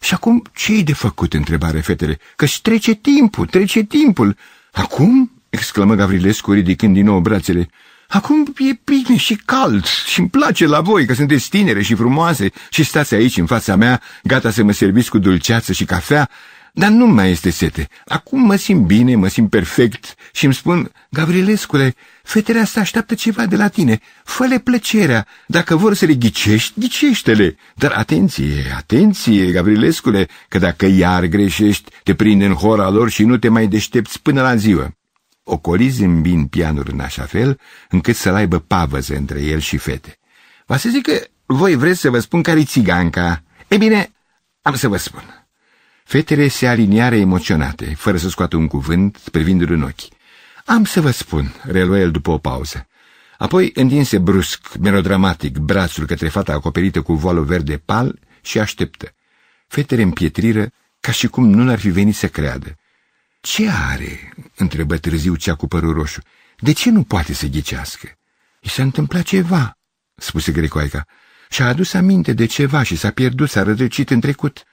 Speaker 1: Și acum ce-i de făcut, întrebare fetele, că-și trece timpul, trece timpul. Acum? exclamă Gavrilescu, ridicând din nou brațele. Acum e bine și cald și îmi place la voi că sunteți tinere și frumoase și stați aici în fața mea, gata să mă serviți cu dulceață și cafea, dar nu mai este sete. Acum mă simt bine, mă simt perfect și îmi spun, Gavrilescule, fetele astea așteaptă ceva de la tine. Fă-le plăcerea. Dacă vor să le ghicești, ghicește-le. Dar atenție, atenție, Gavrilescule, că dacă iar greșești, te prinde în hora lor și nu te mai deștepți până la ziua. Ocoli zâmbind pianul în așa fel, încât să-l aibă pavăză între el și fete. Va să zic că voi vreți să vă spun care-i țiganca. E bine, am să vă spun. Fetele se aliniară emoționate, fără să scoată un cuvânt, privindu-l în ochi. Am să vă spun, reluă el după o pauză. Apoi întinse brusc, melodramatic, brațul către fata acoperită cu voalul verde pal și așteptă. Fetele împietriră, ca și cum nu l-ar fi venit să creadă. Ce are?" întrebă târziu cea cu părul roșu. De ce nu poate să ghicească?" I s-a întâmplat ceva," spuse Grecoaica. Și-a adus aminte de ceva și s-a pierdut, s-a rădăcit în trecut.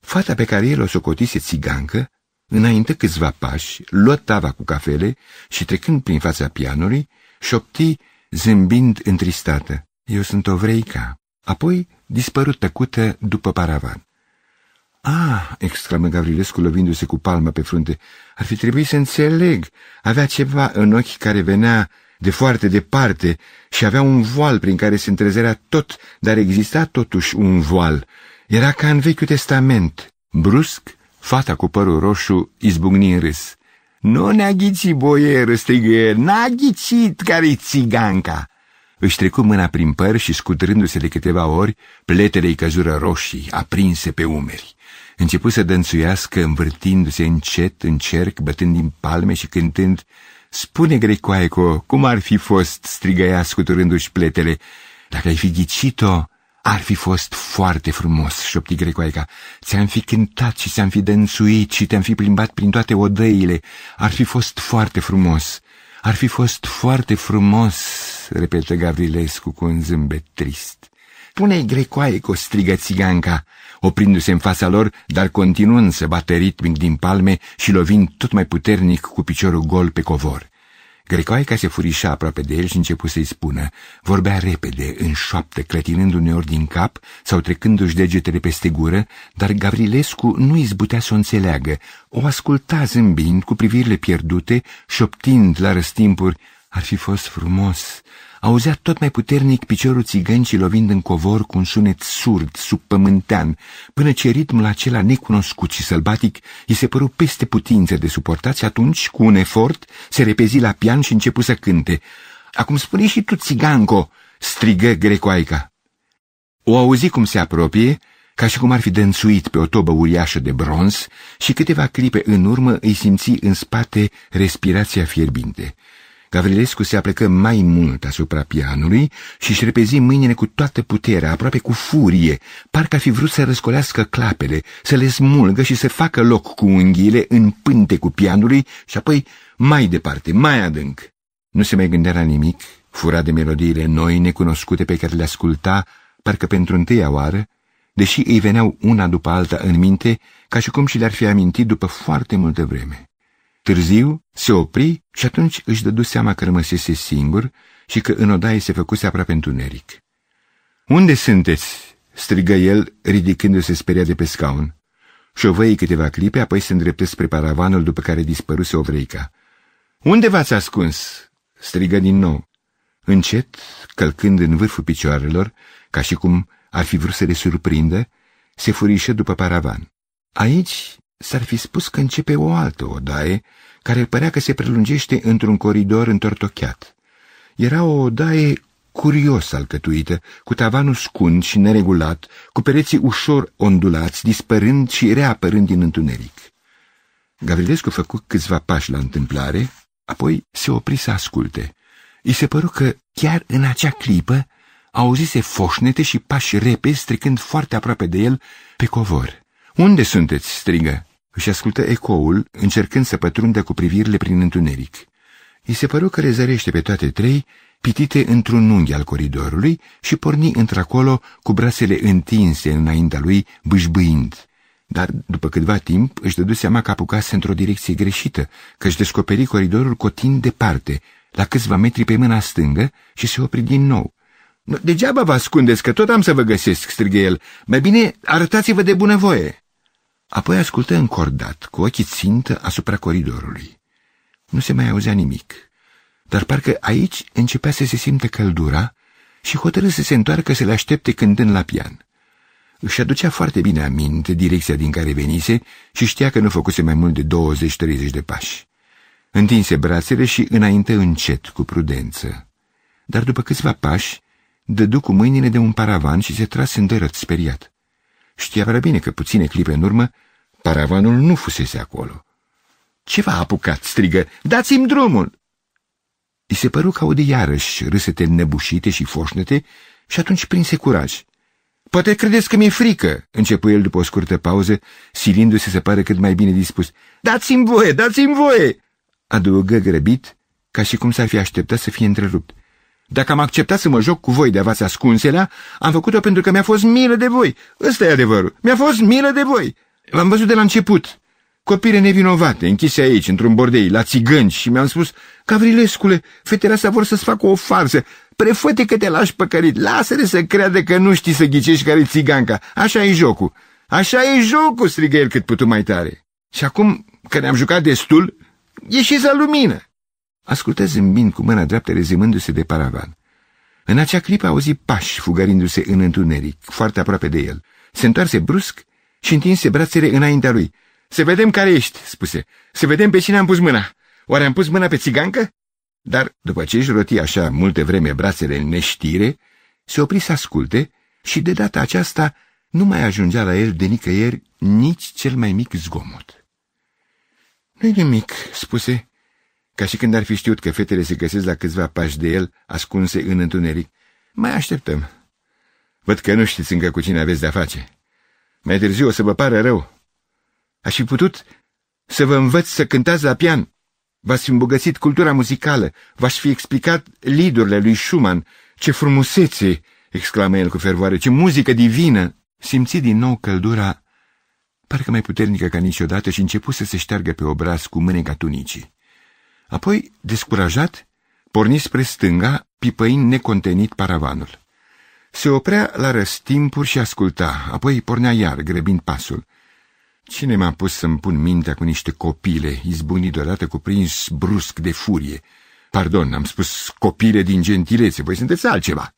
Speaker 1: Fata pe care el o socotise țigancă, înainte câțiva pași, luă tava cu cafele și trecând prin fața pianului, șopti, zâmbind întristată. Eu sunt o vreica. Apoi dispărut tăcută după paravan. Ah, exclamă Gavrilescu lovindu-se cu palma pe frunte, ar fi trebuit să înțeleg. Avea ceva în ochi care venea de foarte departe și avea un voal prin care se întrezărea tot, dar exista totuși un voal. Era ca în Vechiul Testament. Brusc, fata cu părul roșu izbucni în râs. Nu ne-a ghicit, boier, strigă el, n-a ghicit care-i țiganca. Își trecu mâna prin păr și, scudrându-se de câteva ori, pletele îi căzură roșii, aprinse pe umeri. Începu să dănțuiască, învârtindu-se încet, în cerc, bătând din palme și cântând Spune, Grecoaico, cum ar fi fost, strigă ea scuturându-și pletele. Dacă ai fi ghicit-o, ar fi fost foarte frumos, șopti Grecoaica. Ți-am fi cântat și ți-am fi dănțuit și te-am fi plimbat prin toate odăile. Ar fi fost foarte frumos. Ar fi fost foarte frumos, repetă Gavrilescu cu un zâmbet trist. Pune-i Grecoaico, strigă țiganca, oprindu-se în fața lor, dar continuând să bată ritmic din palme și lovind tot mai puternic cu piciorul gol pe covor. Grecoaica se furișa aproape de el și începu să-i spună. Vorbea repede, în șoaptă, clătinând uneori din cap sau trecându-și degetele peste gură, dar Gavrilescu nu izbutea să o înțeleagă. O asculta zâmbind, cu privirile pierdute, șoptind la răstimpuri, ar fi fost frumos, auzea tot mai puternic piciorul țigăncii lovind în covor cu un sunet surd, subpământean, până ce ritmul acela necunoscut și sălbatic îi se păru peste putință de suportat și atunci, cu un efort, se repezi la pian și începu să cânte. Acum spune și tu, țiganco!" strigă grecoaica. O auzi cum se apropie, ca și cum ar fi dănțuit pe o tobă uriașă de bronz și câteva clipe în urmă îi simți în spate respirația fierbinte. Gavrilescu se aplecă mai mult asupra pianului și își repezi mâinile cu toată puterea, aproape cu furie, parcă ar fi vrut să răscolească clapele, să le smulgă și să facă loc cu unghiile în pânte cu pianului și apoi mai departe, mai adânc. Nu se mai gândea la nimic, fura de melodiile noi, necunoscute pe care le asculta, parcă pentru întâia oară, deși îi veneau una după alta în minte, ca și cum și le-ar fi amintit după foarte multă vreme. Târziu se opri și atunci își dădu seama că rămăsese singur și că în odaie se făcuse aproape întuneric. Unde sunteți?" strigă el, ridicându-se speriat de pe scaun. Șovăi câteva clipe, apoi se îndreptă spre paravanul după care dispăruse ovreica. Unde v-ați ascuns?" strigă din nou. Încet, călcând în vârful picioarelor, ca și cum ar fi vrut să le surprindă, se furișă după paravan. Aici s-ar fi spus că începe o altă odaie, care părea că se prelungește într-un coridor întortocheat. Era o odaie curios alcătuită, cu tavanul scund și neregulat, cu pereții ușor ondulați, dispărând și reapărând din întuneric. Gavrilescu făcu câțiva pași la întâmplare, apoi se opri să asculte. I se păru că chiar în acea clipă auzise foșnete și pași repezi trecând foarte aproape de el pe covor. Unde sunteți?" strigă. Își ascultă ecoul, încercând să pătrundă cu privirile prin întuneric. I se păru că rezărește pe toate trei, pitite într-un unghi al coridorului și porni într-acolo cu brațele întinse înaintea lui, bâșbâind. Dar, după câtva timp, își dădu seama că apucase într-o direcție greșită, că își descoperi coridorul cotind departe, la câțiva metri pe mâna stângă și se opri din nou. Degeaba vă ascundeți, că tot am să vă găsesc, strigă el. Mai bine, arătați-vă de bunăvoie. Apoi ascultă încordat, cu ochii țintă asupra coridorului. Nu se mai auzea nimic, dar parcă aici începea să se simte căldura și hotărâ să se întoarcă să le aștepte cântând la pian. Își aducea foarte bine aminte direcția din care venise și știa că nu făcuse mai mult de 20-30 de pași. Întinse brațele și înainte încet, cu prudență. Dar după câțiva pași, dădu cu mâinile de un paravan și se trase în dărăt speriat. Știa prea bine că puține clipe în urmă, paravanul nu fusese acolo. Ce v-a apucat?" strigă. Dați-mi drumul!" I se păru că aude iarăși râsete nebușite și foșnete și atunci prinse curaj. Poate credeți că mi-e frică, începu el după o scurtă pauză, silindu-se să pare cât mai bine dispus. Dați-mi voie, dați-mi voie! Adăugă grăbit, ca și cum s-ar fi așteptat să fie întrerupt. Dacă am acceptat să mă joc cu voi de avați ascunselea, am făcut-o pentru că mi-a fost milă de voi. Ăsta e adevărul. Mi-a fost milă de voi. V-am văzut de la început. Copile nevinovate, închise aici, într-un bordei, la țigăni și mi-am spus, Gavrilescule, fetele astea vor să-ți facă o farsă. Prefăte că te lași păcărit, lasă-le să creadă că nu știi să ghicești care țiganca. Așa e jocul. Așa e jocul, strigă el cât putu mai tare. Și acum că ne-am jucat destul, ieșiți la lumină. Ascultă zâmbind cu mâna dreaptă rezemându-se de paravan. În acea clipă auzi pași fugărindu-se în întuneric, foarte aproape de el. Se întoarse brusc și întinse brațele înaintea lui. Să vedem care ești, spuse. Să vedem pe cine am pus mâna. Oare am pus mâna pe țigancă? Dar, după ce își roti așa multe vreme brațele în neștire, se opri să asculte și de data aceasta nu mai ajungea la el de nicăieri nici cel mai mic zgomot. Nu-i nimic, spuse, ca și când ar fi știut că fetele se găsesc la câțiva pași de el, ascunse în întuneric. Mai așteptăm. Văd că nu știți încă cu cine aveți de-a face. Mai târziu o să vă pară rău. Aș fi putut să vă învăț să cântați la pian. V-ați fi îmbogățit cultura muzicală, v-aș fi explicat lidurile lui Schumann. Ce frumusețe, exclamă el cu fervoare, ce muzică divină! Simți din nou căldura, parcă mai puternică ca niciodată, și începu să se șteargă pe obraz cu mâneca tunicii. Apoi, descurajat, porni spre stânga, pipăind necontenit paravanul. Se oprea la răstimpuri și asculta, apoi pornea iar, grăbind pasul. Cine m-a pus să-mi pun mintea cu niște copile, izbunit deodată cuprins brusc de furie? Pardon, am spus copile din gentilețe, voi sunteți altceva.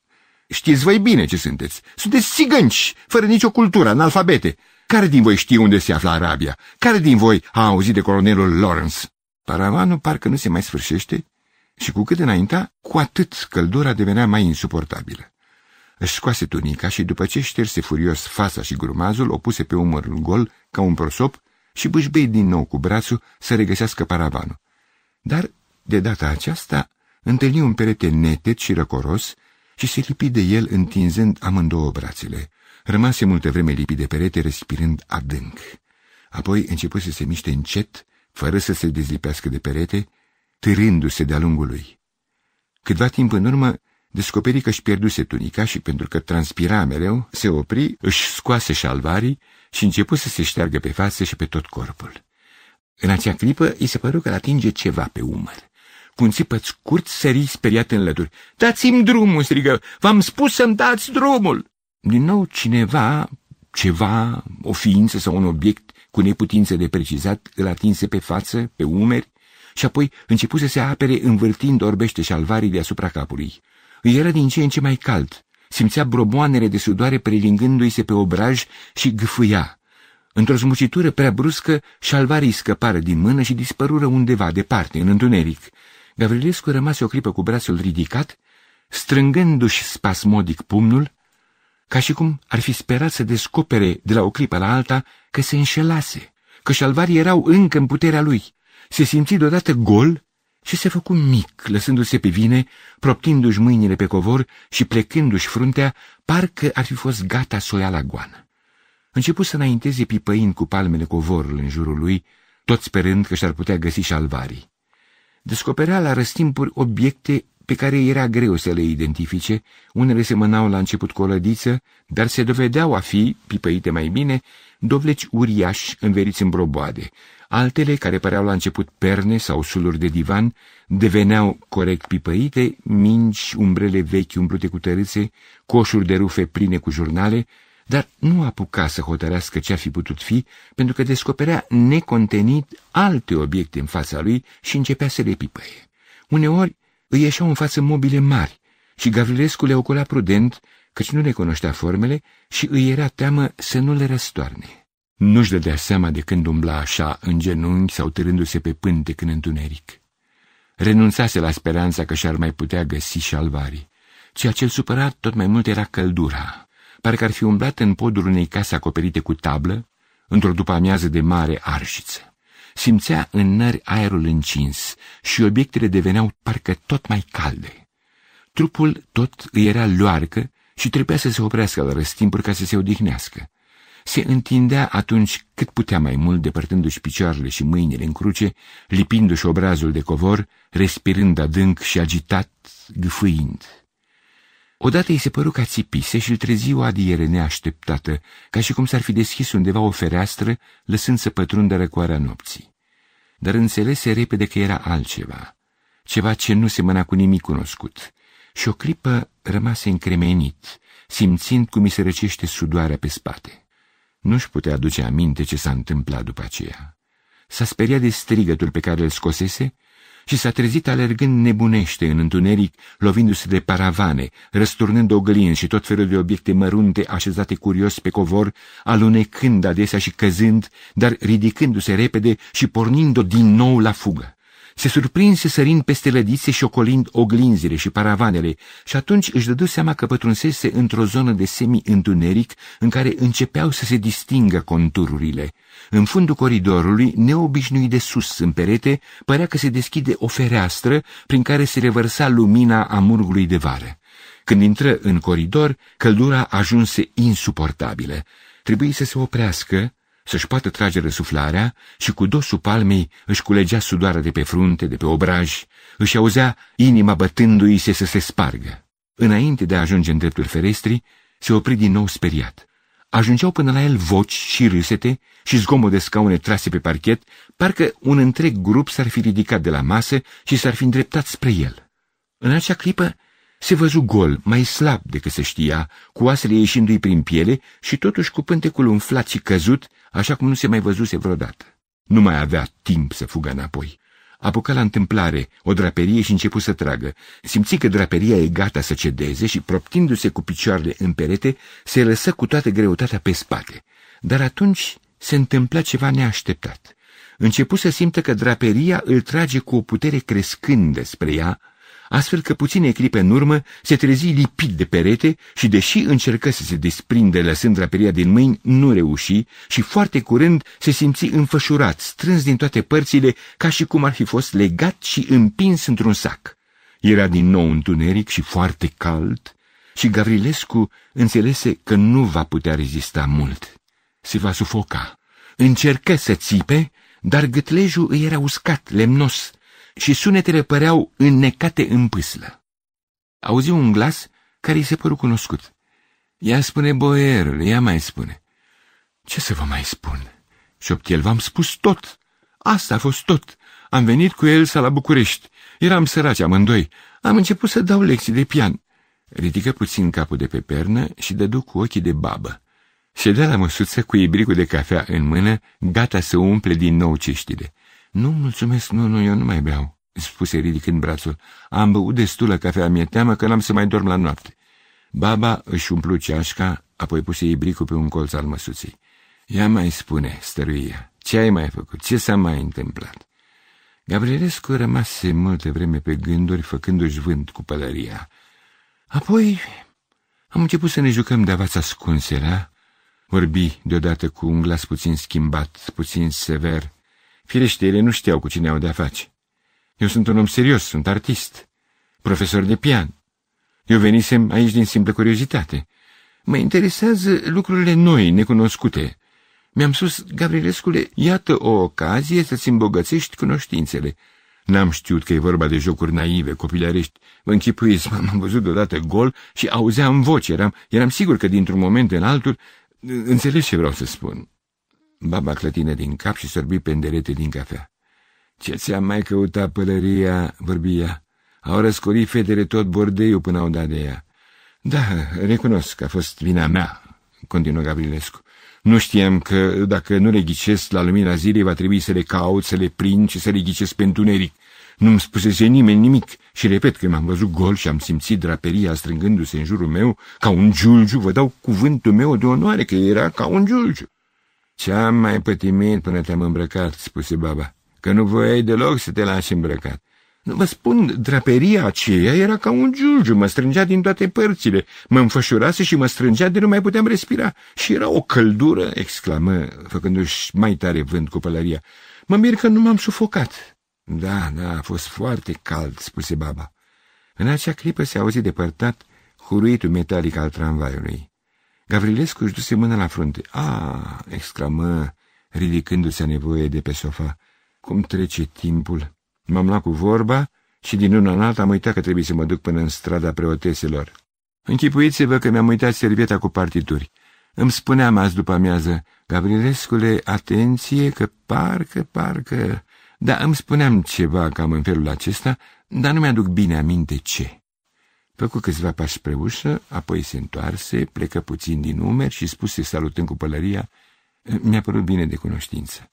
Speaker 1: Știți voi bine ce sunteți. Sunteți țigănci, fără nicio cultură, analfabete. Care din voi știe unde se află Arabia? Care din voi a auzit de colonelul Lawrence? Paravanul parcă nu se mai sfârșește și cu cât înaintea, cu atât căldura devenea mai insuportabilă. Își scoase tunica și după ce șterse furios fața și grumazul, o puse pe umărul gol ca un prosop și bâșbei din nou cu brațul să regăsească paravanul. Dar, de data aceasta, întâlni un perete neted și răcoros și se lipi de el întinzând amândouă brațele. Rămase multă vreme lipit de perete, respirând adânc. Apoi începu să se miște încet, fără să se dezlipească de perete, târându-se de-a lungul lui. Câtva timp în urmă, descoperi că își pierduse tunica și, pentru că transpira mereu, se opri, își scoase șalvarii și începu să se șteargă pe față și pe tot corpul. În acea clipă, îi se păru că atinge ceva pe umăr. Cu un țipăț scurt, sări speriat în lături. Dați-mi drumul, strigă! V-am spus să-mi dați drumul! Din nou, cineva, ceva, o ființă sau un obiect cu neputință de precizat, îl atinse pe față, pe umeri, și apoi începu să se apere învârtind orbește șalvarii deasupra capului. Îi era din ce în ce mai cald, simțea broboanele de sudoare prelingându-i se pe obraj și gâfâia. Într-o smucitură prea bruscă, șalvarii scăpară din mână și dispărură undeva departe, în întuneric. Gavrilescu rămase o clipă cu brațul ridicat, strângându-și spasmodic pumnul, ca și cum ar fi sperat să descopere de la o clipă la alta că se înșelase, că șalvarii erau încă în puterea lui. Se simți deodată gol și se făcu mic, lăsându-se pe vine, proptindu-și mâinile pe covor și plecându-și fruntea, parcă ar fi fost gata să o ia la goană. Începu să înainteze pipăind cu palmele covorul în jurul lui, tot sperând că și-ar putea găsi șalvarii. Descoperea la răstimpuri obiecte pe care era greu să le identifice, unele semănau la început cu o lădiță, dar se dovedeau a fi, pipăite mai bine, dovleci uriași înveriți în broboade. Altele, care păreau la început perne sau suluri de divan, deveneau corect pipăite, mingi, umbrele vechi umplute cu tărâțe, coșuri de rufe pline cu jurnale, dar nu apuca să hotărească ce-a fi putut fi, pentru că descoperea necontenit alte obiecte în fața lui și începea să le pipăie. Uneori îi ieșeau în față mobile mari și Gavrilescu le ocolea prudent, căci nu le cunoștea formele și îi era teamă să nu le răstoarne. Nu-și dădea seama de când umbla așa, în genunchi sau târându-se pe pântec în întuneric. Renunțase la speranța că și-ar mai putea găsi și alvarii. Ceea ce îl supăra tot mai mult era căldura. Parcă ar fi umblat în podul unei case acoperite cu tablă, într-o după amiază de mare arșiță. Simțea în nări aerul încins și obiectele deveneau parcă tot mai calde. Trupul tot îi era luarcă și trebuia să se oprească la răstimpuri ca să se odihnească. Se întindea atunci cât putea mai mult, depărtându-și picioarele și mâinile în cruce, lipindu-și obrazul de covor, respirând adânc și agitat, gâfâind. Odată îi se păru ca țipise și îl trezi o adiere neașteptată, ca și cum s-ar fi deschis undeva o fereastră, lăsând să pătrundă răcoarea nopții. Dar înțelese repede că era altceva, ceva ce nu semăna cu nimic cunoscut, și o clipă rămase încremenit, simțind cum îi se răcește sudoarea pe spate. Nu-și putea aduce aminte ce s-a întâmplat după aceea. S-a speriat de strigătul pe care îl scosese și s-a trezit alergând nebunește în întuneric, lovindu-se de paravane, răsturnând oglinzi și tot felul de obiecte mărunte așezate curios pe covor, alunecând adesea și căzând, dar ridicându-se repede și pornind-o din nou la fugă. Se surprinse sărind peste lădițe și ocolind oglinzile și paravanele și atunci își dădu seama că pătrunsese într-o zonă de semi-întuneric în care începeau să se distingă contururile. În fundul coridorului, neobișnuit de sus în perete, părea că se deschide o fereastră prin care se revărsa lumina amurgului de vară. Când intră în coridor, căldura ajunse insuportabilă. Trebuie să se oprească, să-și poată trage răsuflarea și cu dosul palmei își culegea sudoarea de pe frunte, de pe obraj, își auzea inima bătându-i se să se spargă. Înainte de a ajunge în dreptul ferestrii, se opri din nou speriat. Ajungeau până la el voci și râsete și zgomot de scaune trase pe parchet, parcă un întreg grup s-ar fi ridicat de la masă și s-ar fi îndreptat spre el. În acea clipă se văzu gol, mai slab decât se știa, cu oasele ieșindu-i prin piele și totuși cu pântecul umflat și căzut, așa cum nu se mai văzuse vreodată. Nu mai avea timp să fugă înapoi. Apucă la întâmplare o draperie și începu să tragă. Simți că draperia e gata să cedeze și, proptindu-se cu picioarele în perete, se lăsă cu toată greutatea pe spate. Dar atunci se întâmpla ceva neașteptat. Începu să simtă că draperia îl trage cu o putere crescândă spre ea, astfel că puține clipe în urmă se trezi lipit de perete și, deși încercă să se desprinde lăsând draperia din mâini, nu reuși și foarte curând se simți înfășurat, strâns din toate părțile, ca și cum ar fi fost legat și împins într-un sac. Era din nou întuneric și foarte cald și Gavrilescu înțelese că nu va putea rezista mult. Se va sufoca. Încercă să țipe, dar gâtlejul îi era uscat, lemnos, și sunetele păreau înnecate în pâslă. Auzi un glas care îi se păru cunoscut. Ea spune, boierul, ea mai spune. Ce să vă mai spun? Șopti el, v-am spus tot. Asta a fost tot. Am venit cu Elsa la București. Eram săraci amândoi. Am început să dau lecții de pian. Ridică puțin capul de pe pernă și dădu cu ochii de babă. Ședea la măsuță cu ibricul de cafea în mână, gata să umple din nou ceștile. Nu, mulțumesc, nu, nu, eu nu mai beau, spuse ridicând brațul. Am băut destulă cafea, mi-e teamă că n-am să mai dorm la noapte. Baba își umplu ceașca, apoi puse ibricul pe un colț al măsuței. Ea mai spune, stăruia, ce ai mai făcut, ce s-a mai întâmplat? Gabrielescu rămase multă vreme pe gânduri, făcându-și vânt cu pălăria. Apoi am început să ne jucăm de avați ascunserea, vorbi deodată cu un glas puțin schimbat, puțin sever, Firește, ele nu știau cu cine au de-a face. Eu sunt un om serios, sunt artist, profesor de pian. Eu venisem aici din simplă curiozitate. Mă interesează lucrurile noi, necunoscute. Mi-am spus, Gavrilescule, iată o ocazie să-ți îmbogățești cunoștințele. N-am știut că e vorba de jocuri naive, copilărești. Vă închipuiți, m-am văzut deodată gol și auzeam voce. Eram, eram sigur că dintr-un moment în altul... Înțelegi ce vreau să spun. Baba clătină din cap și sorbi penderete din cafea. Ce ți-am mai căutat pălăria, vorbia. Au răscorit fetele tot bordeiul până au dat de ea. Da, recunosc că a fost vina mea, continuă Gabrilescu. Nu știam că dacă nu le ghicesc la lumina zilei va trebui să le caut, să le prind și să le ghicesc pe întuneric. Nu-mi spusese nimeni nimic și repet că m-am văzut gol și am simțit draperia strângându-se în jurul meu ca un giulgiu, vă dau cuvântul meu de onoare că era ca un giulgiu. Ce-am mai pătimit până te-am îmbrăcat, spuse baba, că nu voiai deloc să te lași îmbrăcat. Nu vă spun, draperia aceea era ca un giulgiu, mă strângea din toate părțile, mă înfășurase și mă strângea de nu mai puteam respira. Și era o căldură, exclamă, făcându-și mai tare vânt cu pălăria. Mă mir că nu m-am sufocat. Da, da, a fost foarte cald, spuse baba. În acea clipă se auzi depărtat huruitul metalic al tramvaiului. Gavrilescu își duse mâna la frunte. A, exclamă, ridicându-se a nevoie de pe sofa. Cum trece timpul? M-am luat cu vorba și din una în alta am uitat că trebuie să mă duc până în strada preoteselor. Închipuiți-vă că mi-am uitat servieta cu partituri. Îmi spuneam azi după amiază, Gavrilescule, atenție, că parcă, parcă... Da, îmi spuneam ceva cam în felul acesta, dar nu mi-aduc bine aminte ce. Făcu câțiva pași spre ușă, apoi se întoarse, plecă puțin din umeri și spuse salutând cu pălăria, mi-a părut bine de cunoștință.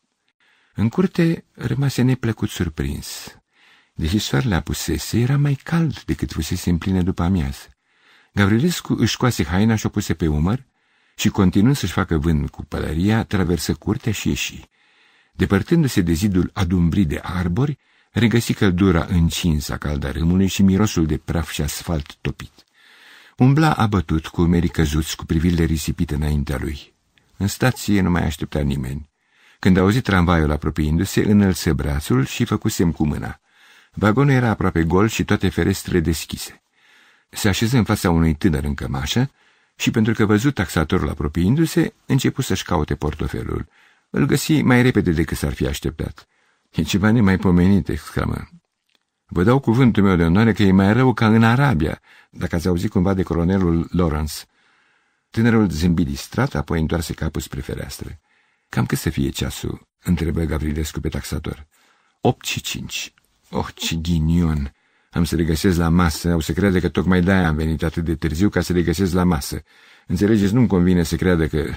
Speaker 1: În curte rămase neplăcut surprins. Deși soarele apusese, era mai cald decât fusese în plină după amiază. Gavrilescu își scoase haina și o puse pe umăr și, continuând să-și facă vânt cu pălăria, traversă curtea și ieși. Depărtându-se de zidul adumbrit de arbori, regăsi căldura încinsă a caldarâmului și mirosul de praf și asfalt topit. Umbla abătut cu umerii căzuți cu privirile risipite înaintea lui. În stație nu mai aștepta nimeni. Când a auzit tramvaiul apropiindu-se, înălță brațul și făcu semn cu mâna. Vagonul era aproape gol și toate ferestrele deschise. Se așeză în fața unui tânăr în cămașă și, pentru că văzut taxatorul apropiindu-se, începu să-și caute portofelul. Îl găsi mai repede decât s-ar fi așteptat. E ceva nemaipomenit, exclamă. Vă dau cuvântul meu de onoare că e mai rău ca în Arabia, dacă ați auzit cumva de colonelul Lawrence. Tânărul zâmbi distrat, apoi întoarse capul spre fereastră. Cam cât să fie ceasul? întrebă Gavrilescu pe taxator. Opt și cinci. Oh, ce ghinion! Am să le găsesc la masă, au să crede că tocmai de-aia am venit atât de târziu ca să le găsesc la masă. Înțelegeți, nu-mi convine să creadă că...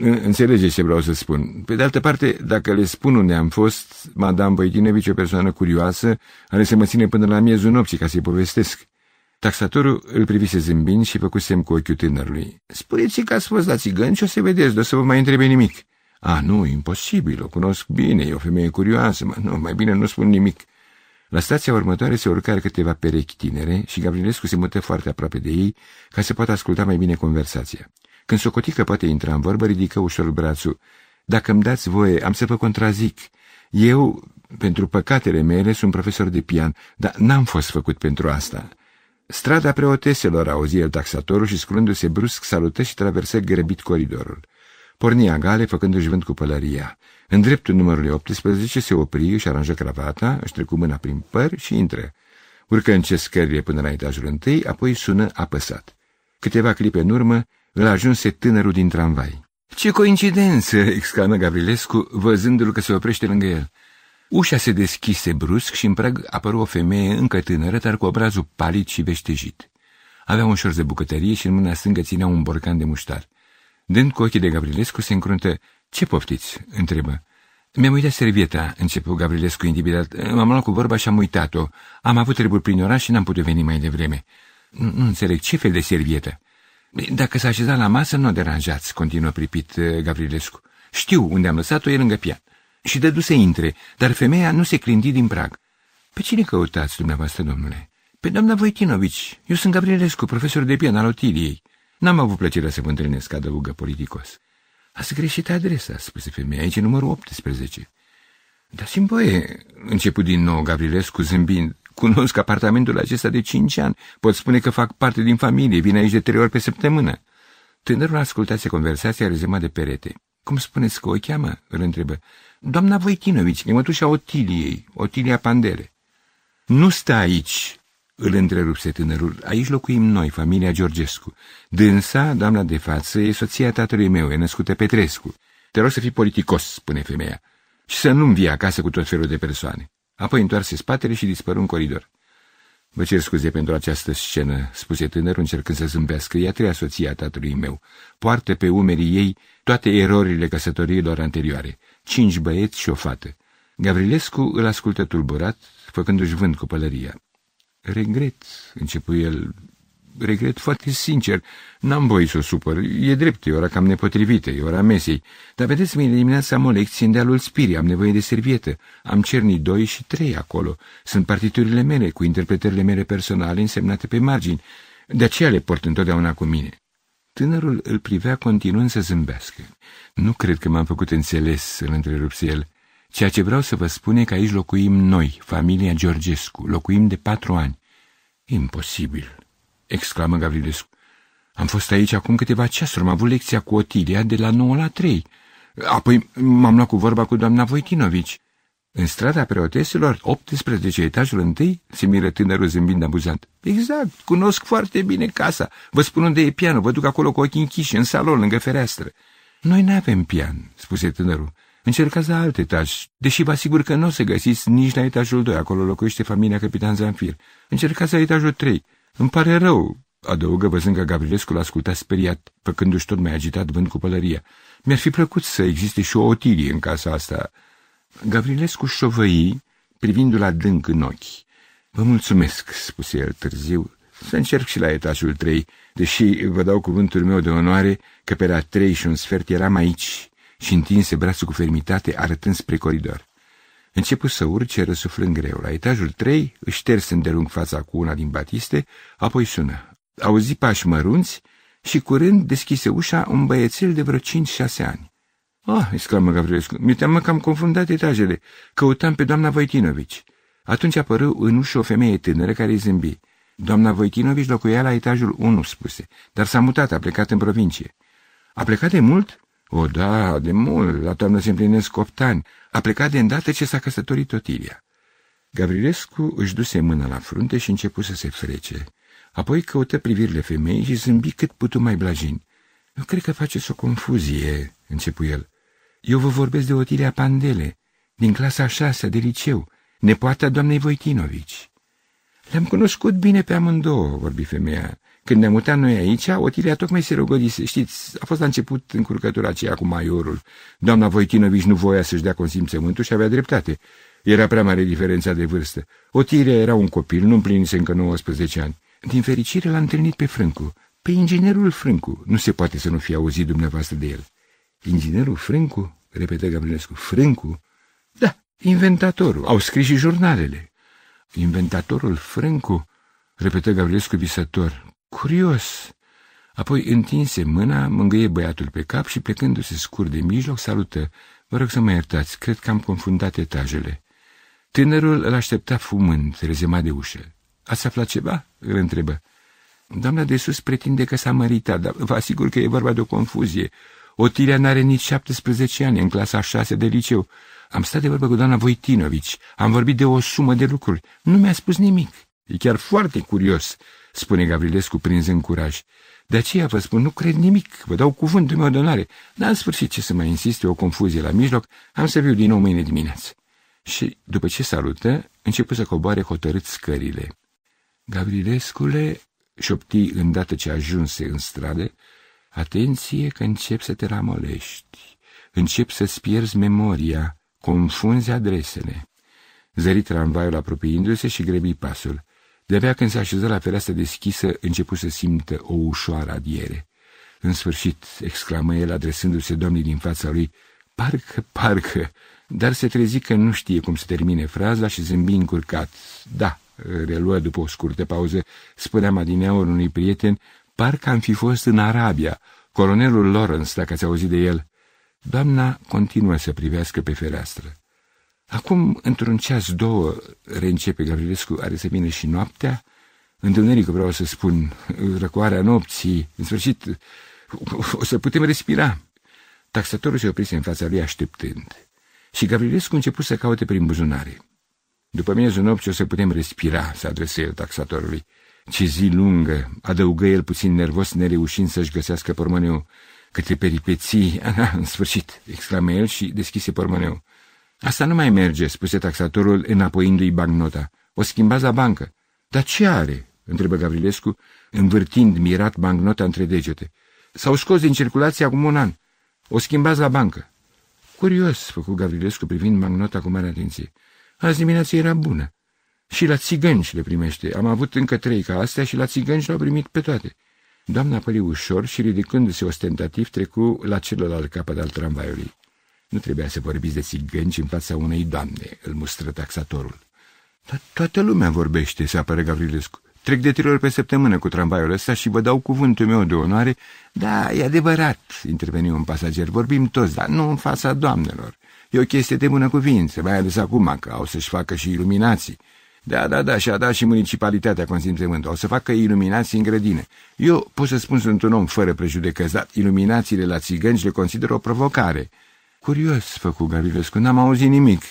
Speaker 1: Înțelegeți ce vreau să spun. Pe de altă parte, dacă le spun unde am fost, Madame Voitinevici, o persoană curioasă, are să mă ține până la miezul nopții ca să-i povestesc. Taxatorul îl privise zâmbind și făcu semn cu ochiul tânărului. Spuneți că ați fost la țigăni și o să vedeți, o să vă mai întrebe nimic. A, nu, imposibil, o cunosc bine, e o femeie curioasă, mă, nu, mai bine nu spun nimic. La stația următoare se urcară câteva perechi tinere și Gavrilescu se mută foarte aproape de ei ca să poată asculta mai bine conversația. Când socotică poate intra în vorbă, ridică ușor brațul. Dacă îmi dați voie, am să vă contrazic. Eu, pentru păcatele mele, sunt profesor de pian, dar n-am fost făcut pentru asta. Strada preoteselor, auzi el taxatorul și sculându-se brusc, salută și traversă grăbit coridorul. Porni agale, făcându-și vânt cu pălăria. În dreptul numărului 18 se opri, își aranjă cravata, își trecu mâna prin păr și intră. Urcă în ce scările până la etajul întâi, apoi sună apăsat. Câteva clipe în urmă, îl ajunse tânărul din tramvai. Ce coincidență!" exclamă Gavrilescu, văzându-l că se oprește lângă el. Ușa se deschise brusc și în prag apăru o femeie încă tânără, dar cu obrazul palid și veștejit. Avea un șor de bucătărie și în mâna stângă ținea un borcan de muștar. Dând cu ochii de Gavrilescu, se încruntă. Ce poftiți?" întrebă. Mi-am uitat servieta, începu Gavrilescu intimidat. M-am luat cu vorba și am uitat-o. Am avut treburi prin oraș și n-am putut veni mai devreme. Nu, nu înțeleg, ce fel de servietă? Dacă s-a așezat la masă, nu o deranjați, continuă pripit uh, Gavrilescu. Știu unde am lăsat-o, e lângă pian. Și dădu să intre, dar femeia nu se clindi din prag. Pe cine căutați, dumneavoastră, domnule? Pe doamna Voitinovici. Eu sunt Gavrilescu, profesor de pian al Otiliei. N-am avut plăcerea să vă întâlnesc, adăugă politicos. Ați greșit adresa, spuse femeia, aici e numărul 18. Dați-mi voie, început din nou Gavrilescu zâmbind. Cunosc apartamentul acesta de cinci ani. Pot spune că fac parte din familie, vin aici de trei ori pe săptămână. Tânărul ascultase conversația rezemat de perete. Cum spuneți că o cheamă? îl întrebă. Doamna Voitinovici, e mătușa Otiliei, Otilia Pandele. Nu stă aici, îl întrerupse tânărul. Aici locuim noi, familia Georgescu. Dânsa, doamna de față, e soția tatălui meu, e născută Petrescu. Te rog să fii politicos, spune femeia, și să nu-mi vii acasă cu tot felul de persoane. Apoi întoarse spatele și dispăru în coridor. Vă cer scuze pentru această scenă, spuse tânărul încercând să zâmbească. Ea treia soția tatălui meu. Poartă pe umerii ei toate erorile căsătoriilor anterioare. Cinci băieți și o fată. Gavrilescu îl ascultă tulburat, făcându-și vânt cu pălăria. Regret, începu el, regret foarte sincer, n-am voie să o supăr, e drept, e ora cam nepotrivită, e ora mesei, dar vedeți, mâine dimineața am o lecție în dealul Spirii, am nevoie de servietă, am cernii doi și trei acolo, sunt partiturile mele, cu interpretările mele personale însemnate pe margini, de aceea le port întotdeauna cu mine. Tânărul îl privea continuând să zâmbească. Nu cred că m-am făcut înțeles, îl întrerupse el. Ceea ce vreau să vă spun e că aici locuim noi, familia Georgescu, locuim de patru ani. Imposibil, exclamă Gavrilescu. Am fost aici acum câteva ceasuri, am avut lecția cu Otilia de la 9 la 3. Apoi m-am luat cu vorba cu doamna Voitinovici. În strada preotesilor, 18 etajul întâi, se miră tânărul zâmbind abuzant. Exact, cunosc foarte bine casa. Vă spun unde e pianul, vă duc acolo cu ochii închiși, în salon, lângă fereastră. Noi nu avem pian, spuse tânărul. Încercați la alt etaj, deși vă asigur că nu o să găsiți nici la etajul 2, acolo locuiește familia capitan Zanfir. Încercați la etajul 3. Îmi pare rău, adăugă văzând că Gavrilescu l-asculta speriat, făcându-și tot mai agitat vând cu pălăria. Mi-ar fi plăcut să existe și o otilie în casa asta. Gavrilescu șovăi, privindu-l adânc în ochi. Vă mulțumesc, spuse el târziu, să încerc și la etajul trei, deși vă dau cuvântul meu de onoare că pe la trei și un sfert eram aici și întinse brațul cu fermitate arătând spre coridor. Începu să urce răsuflând greu. La etajul trei își șterse îndelung fața cu una din batiste, apoi sună. Auzi pași mărunți și curând deschise ușa un băiețel de vreo cinci-șase ani. Ah, exclamă Gavrilescu, mi teamă că am confundat etajele. Căutam pe doamna Voitinovici. Atunci apăru în ușă o femeie tânără care îi zâmbi. Doamna Voitinovici locuia la etajul 1, spuse, dar s-a mutat, a plecat în provincie. A plecat de mult? O, da, de mult, la toamnă se împlinesc opt ani. A plecat de îndată ce s-a căsătorit Otilia. Gavrilescu își duse mâna la frunte și începu să se frece. Apoi căută privirile femeii și zâmbi cât putu mai blajin. Eu cred că faceți o confuzie, începu el. Eu vă vorbesc de Otilia Pandele, din clasa șasea de liceu, nepoata doamnei Voitinovici. Le-am cunoscut bine pe amândouă, vorbi femeia. Când ne-am mutat noi aici, Otilia tocmai se rogodise. Știți, a fost la început încurcătura aceea cu maiorul. Doamna Voitinovici nu voia să-și dea consimțământul și avea dreptate. Era prea mare diferența de vârstă. Otilia era un copil, nu împlinise încă 19 ani. Din fericire l-a întâlnit pe Frâncu, pe inginerul Frâncu. Nu se poate să nu fie auzit dumneavoastră de el. Inginerul Frâncu? repetă Gabrielescu. Frâncu? Da, inventatorul. Au scris și jurnalele. Inventatorul Frâncu? repetă Gabrielescu visător. Curios. Apoi întinse mâna, mângâie băiatul pe cap și plecându-se scurt de mijloc, salută. Vă rog să mă iertați, cred că am confundat etajele. Tânărul îl aștepta fumând, rezemat de ușă. Ați aflat ceva?" îl întrebă. Doamna de sus pretinde că s-a măritat, dar vă asigur că e vorba de o confuzie. Otilia n-are nici 17 ani, în clasa 6 de liceu. Am stat de vorbă cu doamna Voitinovici, am vorbit de o sumă de lucruri. Nu mi-a spus nimic. E chiar foarte curios, spune Gavrilescu prinzând curaj. De aceea vă spun, nu cred nimic, vă dau cuvântul meu de onoare. Dar în sfârșit, ce să mai insiste, o confuzie la mijloc, am să viu din nou mâine dimineață. Și, după ce salută, începe să coboare hotărât scările. Gavrilescule, șopti îndată ce ajunse în stradă, atenție că încep să te ramolești, încep să-ți pierzi memoria, confunzi adresele. Zări tramvaiul apropiindu-se și grebi pasul. De-abia când se așeză la fereastră deschisă, începu să simtă o ușoară adiere. În sfârșit, exclamă el, adresându-se domnii din fața lui, parcă, parcă, dar se trezi că nu știe cum să termine fraza și zâmbi încurcat. Da, reluă după o scurtă pauză, spuneam adineaur unui prieten, parcă am fi fost în Arabia, colonelul Lawrence, dacă ați auzit de el. Doamna continuă să privească pe fereastră. Acum, într-un ceas, două, reîncepe Gavrilescu, are să vină și noaptea, întunericul vreau să spun, răcoarea nopții, în sfârșit, o să putem respira. Taxatorul se oprise în fața lui așteptând și Gavrilescu început să caute prin buzunare. După miezul nopții o să putem respira, se adresă el taxatorului. Ce zi lungă, adăugă el puțin nervos, nereușind să-și găsească pormoneu. Câte peripeții, aha, în sfârșit, exclamă el și deschise pormoneu. Asta nu mai merge, spuse taxatorul înapoiindu-i bancnota. O schimbați la bancă. Dar ce are? întrebă Gavrilescu, învârtind mirat bancnota între degete. S-au scos din circulație acum un an. O schimbați la bancă. Curios, făcu Gavrilescu privind bancnota cu mare atenție. Azi dimineața era bună. Și la țigănci le primește. Am avut încă trei ca astea și la țigănci le-au primit pe toate. Doamna păli ușor și ridicându-se ostentativ trecu la celălalt capăt al tramvaiului. Nu trebuia să vorbiți de țigănci în fața unei doamne, îl mustră taxatorul. Dar toată lumea vorbește, se apără Gavrilescu. Trec de trei ori pe săptămână cu tramvaiul ăsta și vă dau cuvântul meu de onoare. Da, e adevărat, interveni un pasager, vorbim toți, dar nu în fața doamnelor. E o chestie de bună cuvință, mai ales acum că au să-și facă și iluminații. Da, da, da, și-a dat și municipalitatea consimțământ. O să facă iluminații în grădine. Eu pot să spun sunt un om fără prejudecăți, dar iluminațiile la țigănci le consider o provocare. Curios, făcu Garilescu, n-am auzit nimic.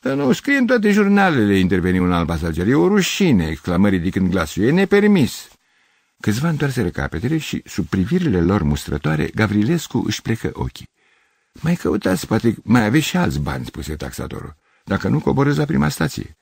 Speaker 1: Dar nu, scrie în toate jurnalele, interveni un alt pasager. E o rușine, exclamă ridicând glasul. E nepermis. Câțiva întoarseră capetele și, sub privirile lor mustrătoare, Gavrilescu își plecă ochii. Mai căutați, poate mai aveți și alți bani, spuse taxatorul. Dacă nu, coborâți la prima stație.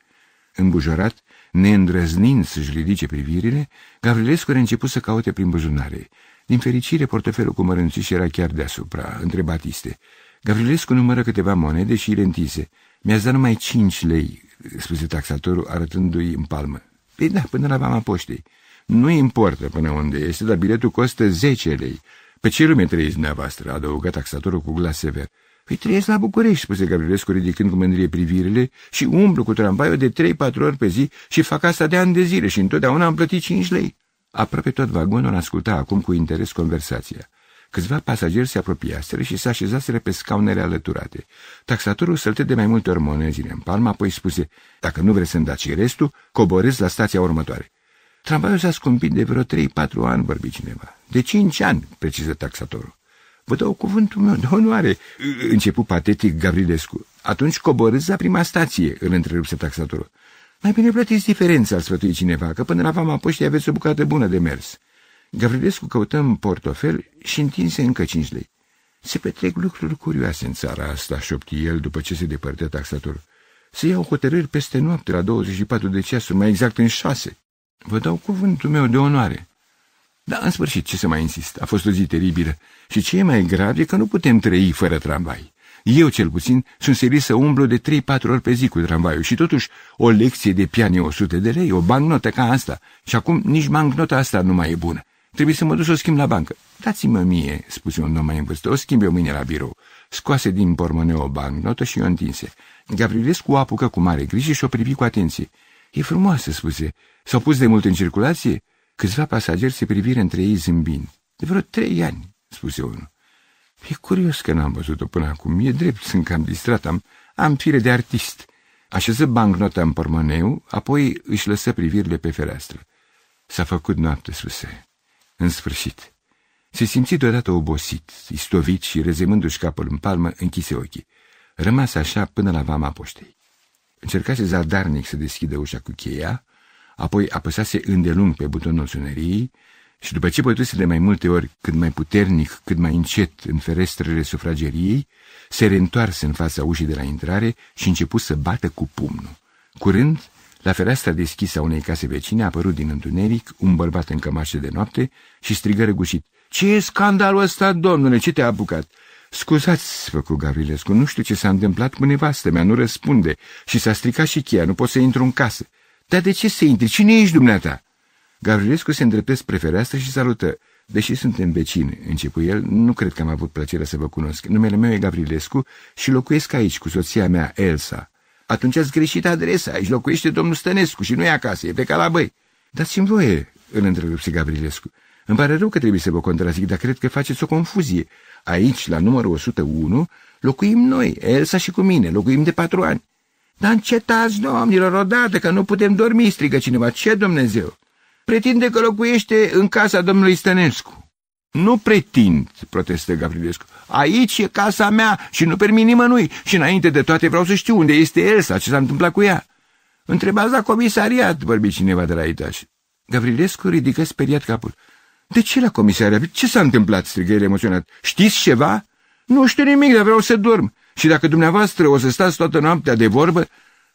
Speaker 1: Îmbujorat, neîndrăznind să-și ridice privirile, Gavrilescu a început să caute prin buzunare. Din fericire, portofelul cu mărânțiș era chiar deasupra, între batiste. Gavrilescu numără câteva monede și le întise. Mi-ați dat numai cinci lei, spuse taxatorul, arătându-i în palmă. Ei da, până la vama poștei. Nu importă până unde este, dar biletul costă zece lei. Pe ce lume trăiți dumneavoastră? adăugă taxatorul cu glas sever. Păi trăiesc la București, spuse Gavrilescu ridicând cu mândrie privirile și umblu cu tramvaiul de trei-patru ori pe zi și fac asta de ani de zile și întotdeauna am plătit cinci lei. Aproape tot vagonul asculta acum cu interes conversația. Câțiva pasageri se apropiaseră și se așezaseră pe scaunele alăturate. Taxatorul sălte de mai multe ori monezile în palmă, apoi spuse, dacă nu vreți să-mi dați restul, coborâți la stația următoare. Tramvaiul s-a scumpit de vreo trei-patru ani, vorbi cineva. De cinci ani, preciză taxatorul. Vă dau cuvântul meu de onoare, început patetic Gavrilescu. Atunci coborâți la prima stație, îl întrerupse taxatorul. Mai bine plătiți diferența, al sfătui cineva, că până la vama poștii aveți o bucată bună de mers. Gavrilescu căută în portofel și întinse încă cinci lei. Se petrec lucruri curioase în țara asta, șopti el după ce se depărtă taxatorul. Se iau hotărâri peste noapte la 24 de ceasuri, mai exact în șase. Vă dau cuvântul meu de onoare. Da, în sfârșit, ce să mai insist, a fost o zi teribilă. Și ce e mai grav e că nu putem trăi fără tramvai. Eu, cel puțin, sunt serios să umblu de 3-4 ori pe zi cu tramvaiul și totuși o lecție de pian e 100 de lei, o bancnotă ca asta. Și acum nici bancnota asta nu mai e bună. Trebuie să mă duc să o schimb la bancă. Dați-mă mie, spuse un om mai în vârstă, o schimb eu mâine la birou. Scoase din pormoneu o bancnotă și o întinse. Gavrilescu o apucă cu mare grijă și o privi cu atenție. E frumoasă, spuse. S-au pus de mult în circulație? Câțiva pasageri se privire între ei zâmbind. De vreo trei ani, spuse unul. E curios că n-am văzut-o până acum. E drept, sunt cam distrat, am, am fire de artist. Așeză bancnota în pormoneu, apoi își lăsă privirile pe fereastră. S-a făcut noapte, spuse. În sfârșit. Se simți deodată obosit, istovit și, rezemându-și capul în palmă, închise ochii. Rămas așa până la vama poștei. Încercase zadarnic să deschidă ușa cu cheia, apoi apăsase îndelung pe butonul suneriei și după ce bătuse de mai multe ori, cât mai puternic, cât mai încet, în ferestrele sufrageriei, se reîntoarse în fața ușii de la intrare și început să bată cu pumnul. Curând, la fereastra deschisă a unei case vecine a apărut din întuneric un bărbat în cămașă de noapte și strigă răgușit. Ce e scandalul ăsta, domnule? Ce te-a apucat?" Scuzați, făcu Gavrilescu, nu știu ce s-a întâmplat cu nevastă mea, nu răspunde și s-a stricat și cheia, nu pot să intru în casă. Dar de ce să intri? Cine ești dumneata? Gavrilescu se îndreptă spre fereastră și salută. Deși suntem vecini, începu el, nu cred că am avut plăcerea să vă cunosc. Numele meu e Gavrilescu și locuiesc aici cu soția mea, Elsa. Atunci ați greșit adresa, aici locuiește domnul Stănescu și nu e acasă, e plecat la băi. Dați-mi voie, îl întrerupse Gavrilescu. Îmi pare rău că trebuie să vă contrazic, dar cred că faceți o confuzie. Aici, la numărul 101, locuim noi, Elsa și cu mine, locuim de patru ani. Dar încetați, domnilor, odată, că nu putem dormi, strigă cineva. Ce Dumnezeu? Pretinde că locuiește în casa domnului Stănescu. Nu pretind, protestă Gavrilescu. Aici e casa mea și nu permit nimănui. Și înainte de toate vreau să știu unde este Elsa, ce s-a întâmplat cu ea. Întrebați la comisariat, vorbi cineva de la etaj. Gavrilescu ridică speriat capul. De ce la comisariat? Ce s-a întâmplat? strigă el emoționat. Știți ceva? Nu știu nimic, dar vreau să dorm. Și dacă dumneavoastră o să stați toată noaptea de vorbă,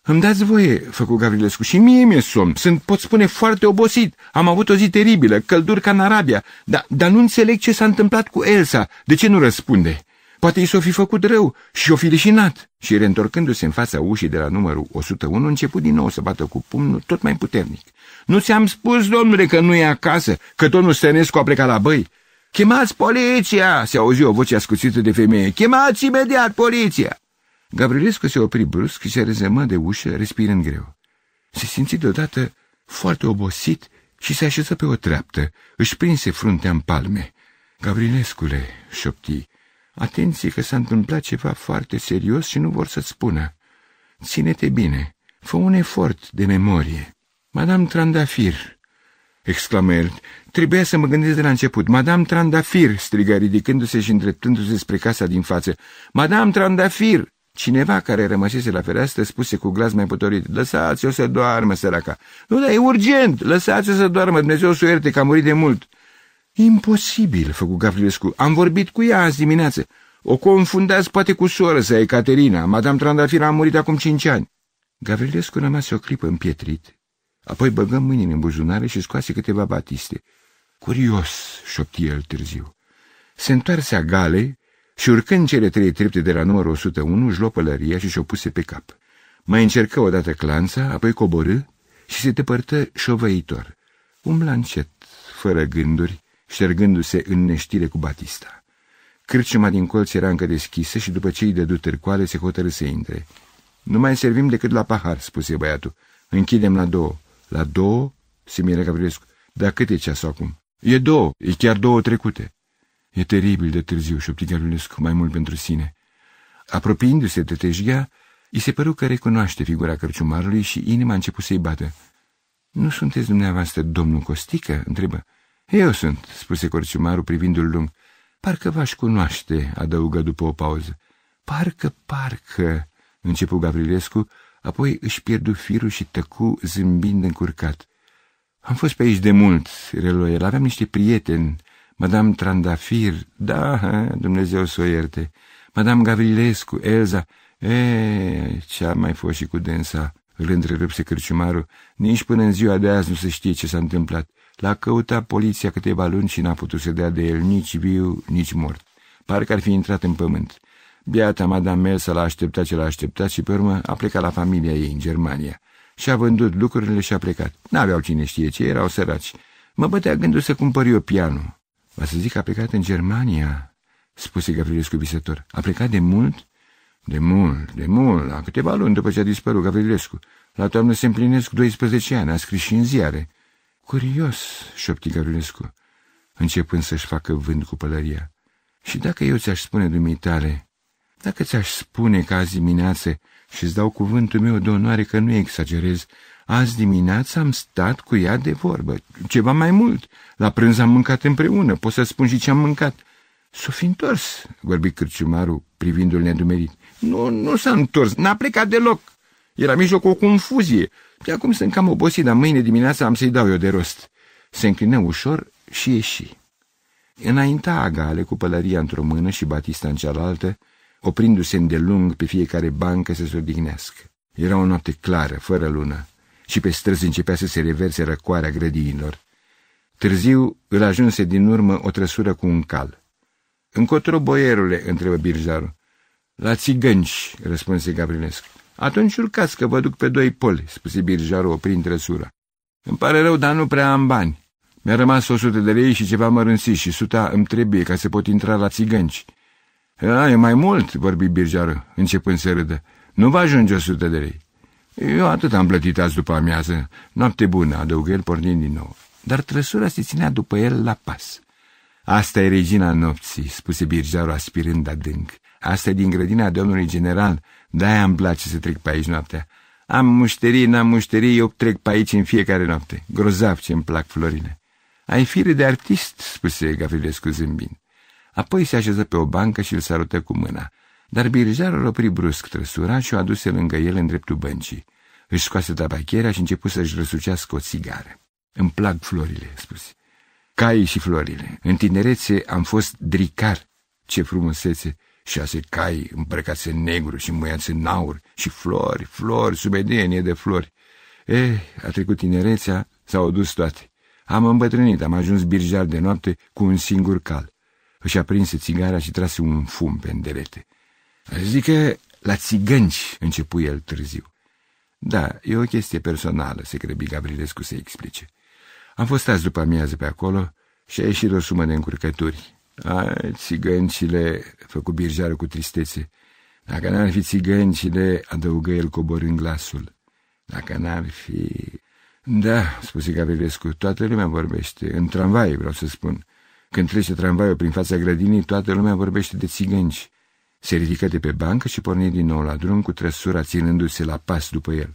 Speaker 1: îmi dați voie, făcu Gavrilescu, și mie mi-e somn. Sunt, pot spune, foarte obosit. Am avut o zi teribilă, călduri ca în Arabia, dar, dar nu înțeleg ce s-a întâmplat cu Elsa. De ce nu răspunde? Poate i s-o fi făcut rău și o fi leșinat. Și reîntorcându-se în fața ușii de la numărul 101, început din nou să bată cu pumnul tot mai puternic. Nu ți-am spus, domnule, că nu e acasă, că domnul Stănescu a plecat la băi? Chemați poliția!" se auzi o voce ascuțită de femeie. Chemați imediat poliția!" Gavrilescu se opri brusc și se rezemă de ușă, respirând greu. Se simți deodată foarte obosit și se așeză pe o treaptă. Își prinse fruntea în palme. Gavrilescule, șopti, atenție că s-a întâmplat ceva foarte serios și nu vor să-ți spună. Ține-te bine. Fă un efort de memorie. Madame Trandafir, exclamă el, trebuia să mă gândesc de la început. Madame Trandafir, strigă ridicându-se și îndreptându-se spre casa din față. Madame Trandafir! Cineva care rămăsese la fereastră spuse cu glas mai potorit, Lăsați-o să doarmă, săraca. Nu, dar e urgent, lăsați-o să doarmă, Dumnezeu să o ierte, că a murit de mult. Imposibil, făcu Gavrilescu. Am vorbit cu ea azi dimineață. O confundați poate cu soră sa, Ecaterina. Madame Trandafir a murit acum cinci ani. Gavrilescu rămase o clipă împietrit, apoi băgă mâinile în buzunare și scoase câteva batiste. Curios, șopti el târziu. Se întoarse a gale și urcând cele trei trepte de la numărul 101, își luă pălăria și și-o puse pe cap. Mai încercă odată clanța, apoi coborâ și se depărtă șovăitor. Umbla încet, fără gânduri, ștergându-se în neștire cu Batista. Cârciuma din colț era încă deschisă și după ce îi dădu târcoale se hotărâ să intre. Nu mai servim decât la pahar, spuse băiatul. Închidem la două. La două? se miră Gabrielescu. Dar cât e ceasul acum? E două, e chiar două trecute. E teribil de târziu, șopti Gabrielescu, mai mult pentru sine. Apropiindu-se de tejghea, îi se păru că recunoaște figura cărciumarului și inima a început să-i bată. Nu sunteți dumneavoastră domnul Costică?" întrebă. Eu sunt," spuse cărciumarul privindu-l lung. Parcă v-aș cunoaște," adăugă după o pauză. Parcă, parcă," începu Gavrilescu, apoi își pierdu firul și tăcu zâmbind încurcat. Am fost pe aici de mult, reluă el, aveam niște prieteni, Madame Trandafir, da, Dumnezeu să o ierte, Madame Gavrilescu, Elza, e, ce-a mai fost și cu dânsa, îl întrerupse cârciumarul, nici până în ziua de azi nu se știe ce s-a întâmplat. L-a căutat poliția câteva luni și n-a putut să dea de el nici viu, nici mort. Parcă ar fi intrat în pământ. Biata Madame Elsa l-a așteptat ce l-a așteptat și pe urmă a plecat la familia ei în Germania. Și-a vândut lucrurile și a plecat. N-aveau cine știe ce, erau săraci. Mă bătea gândul să cumpăr eu pianul. Va să zic că a plecat în Germania, spuse Gavrilescu visător. A plecat de mult? De mult, de mult, la câteva luni după ce a dispărut Gavrilescu. La toamnă se împlinesc 12 ani, a scris și în ziare. Curios, șopti Gavrilescu, începând să-și facă vânt cu pălăria. Și dacă eu ți-aș spune dumitale dacă ți-aș spune că azi dimineață, și îți dau cuvântul meu de onoare că nu exagerez, azi dimineață am stat cu ea de vorbă, ceva mai mult. La prânz am mâncat împreună, pot să spun și ce am mâncat. S-o fi întors, vorbi cârciumarul, privindu-l nedumerit. Nu, nu s-a întors, n-a plecat deloc. Era mijloc o confuzie. De acum sunt cam obosit, dar mâine dimineața am să-i dau eu de rost. Se înclină ușor și ieși. Înainta agale cu pălăria într-o mână și Batista în cealaltă, oprindu-se îndelung pe fiecare bancă să se odihnească. Era o noapte clară, fără lună, și pe străzi începea să se reverse răcoarea grădinilor. Târziu îl ajunse din urmă o trăsură cu un cal. Încotro, boierule?" întrebă birjarul. La țigănci," răspunse Gabrilescu. Atunci urcați că vă duc pe doi poli," spuse birjarul oprind trăsura. Îmi pare rău, dar nu prea am bani. Mi-a rămas o sută de lei și ceva mărânsiți și suta îmi trebuie ca să pot intra la țigănci. A, e mai mult, vorbi birjară, începând să râdă. Nu va ajunge o sută de lei. Eu atât am plătit azi după amiază. Noapte bună, adăugă el pornind din nou. Dar trăsura se ținea după el la pas. Asta e regina nopții, spuse birjarul aspirând adânc. Asta e din grădina domnului general, de-aia îmi place să trec pe aici noaptea. Am mușterii, n-am mușterii, eu trec pe aici în fiecare noapte. Grozav ce-mi plac florile. Ai fire de artist, spuse Gavrilescu zâmbind. Apoi se așeză pe o bancă și îl sarută cu mâna. Dar birjarul opri brusc trăsura și o aduse lângă el în dreptul băncii. Își scoase tabacherea și început să-și răsucească o țigară. Îmi plac florile, spuse. Caii și florile. În tinerețe am fost dricar. Ce frumusețe! Șase cai îmbrăcați în negru și muiați în aur și flori, flori, subedenie de flori. Eh, a trecut tinerețea, s-au dus toate. Am îmbătrânit, am ajuns birjar de noapte cu un singur cal. Își aprinse țigara și trase un fum pe îndelete. Zică, la țigănci, începu el târziu. Da, e o chestie personală, se grăbi Gabrilescu să explice. Am fost azi după amiază pe acolo și a ieșit o sumă de încurcături. A, țigăncile, făcu birjarul cu tristețe. Dacă n-ar fi țigăncile, adăugă el coborând glasul. Dacă n-ar fi... Da, spuse Gabrilescu, toată lumea vorbește, în tramvai, vreau să spun. Când trece tramvaiul prin fața grădinii, toată lumea vorbește de țigănci. Se ridică de pe bancă și porni din nou la drum cu trăsura ținându-se la pas după el.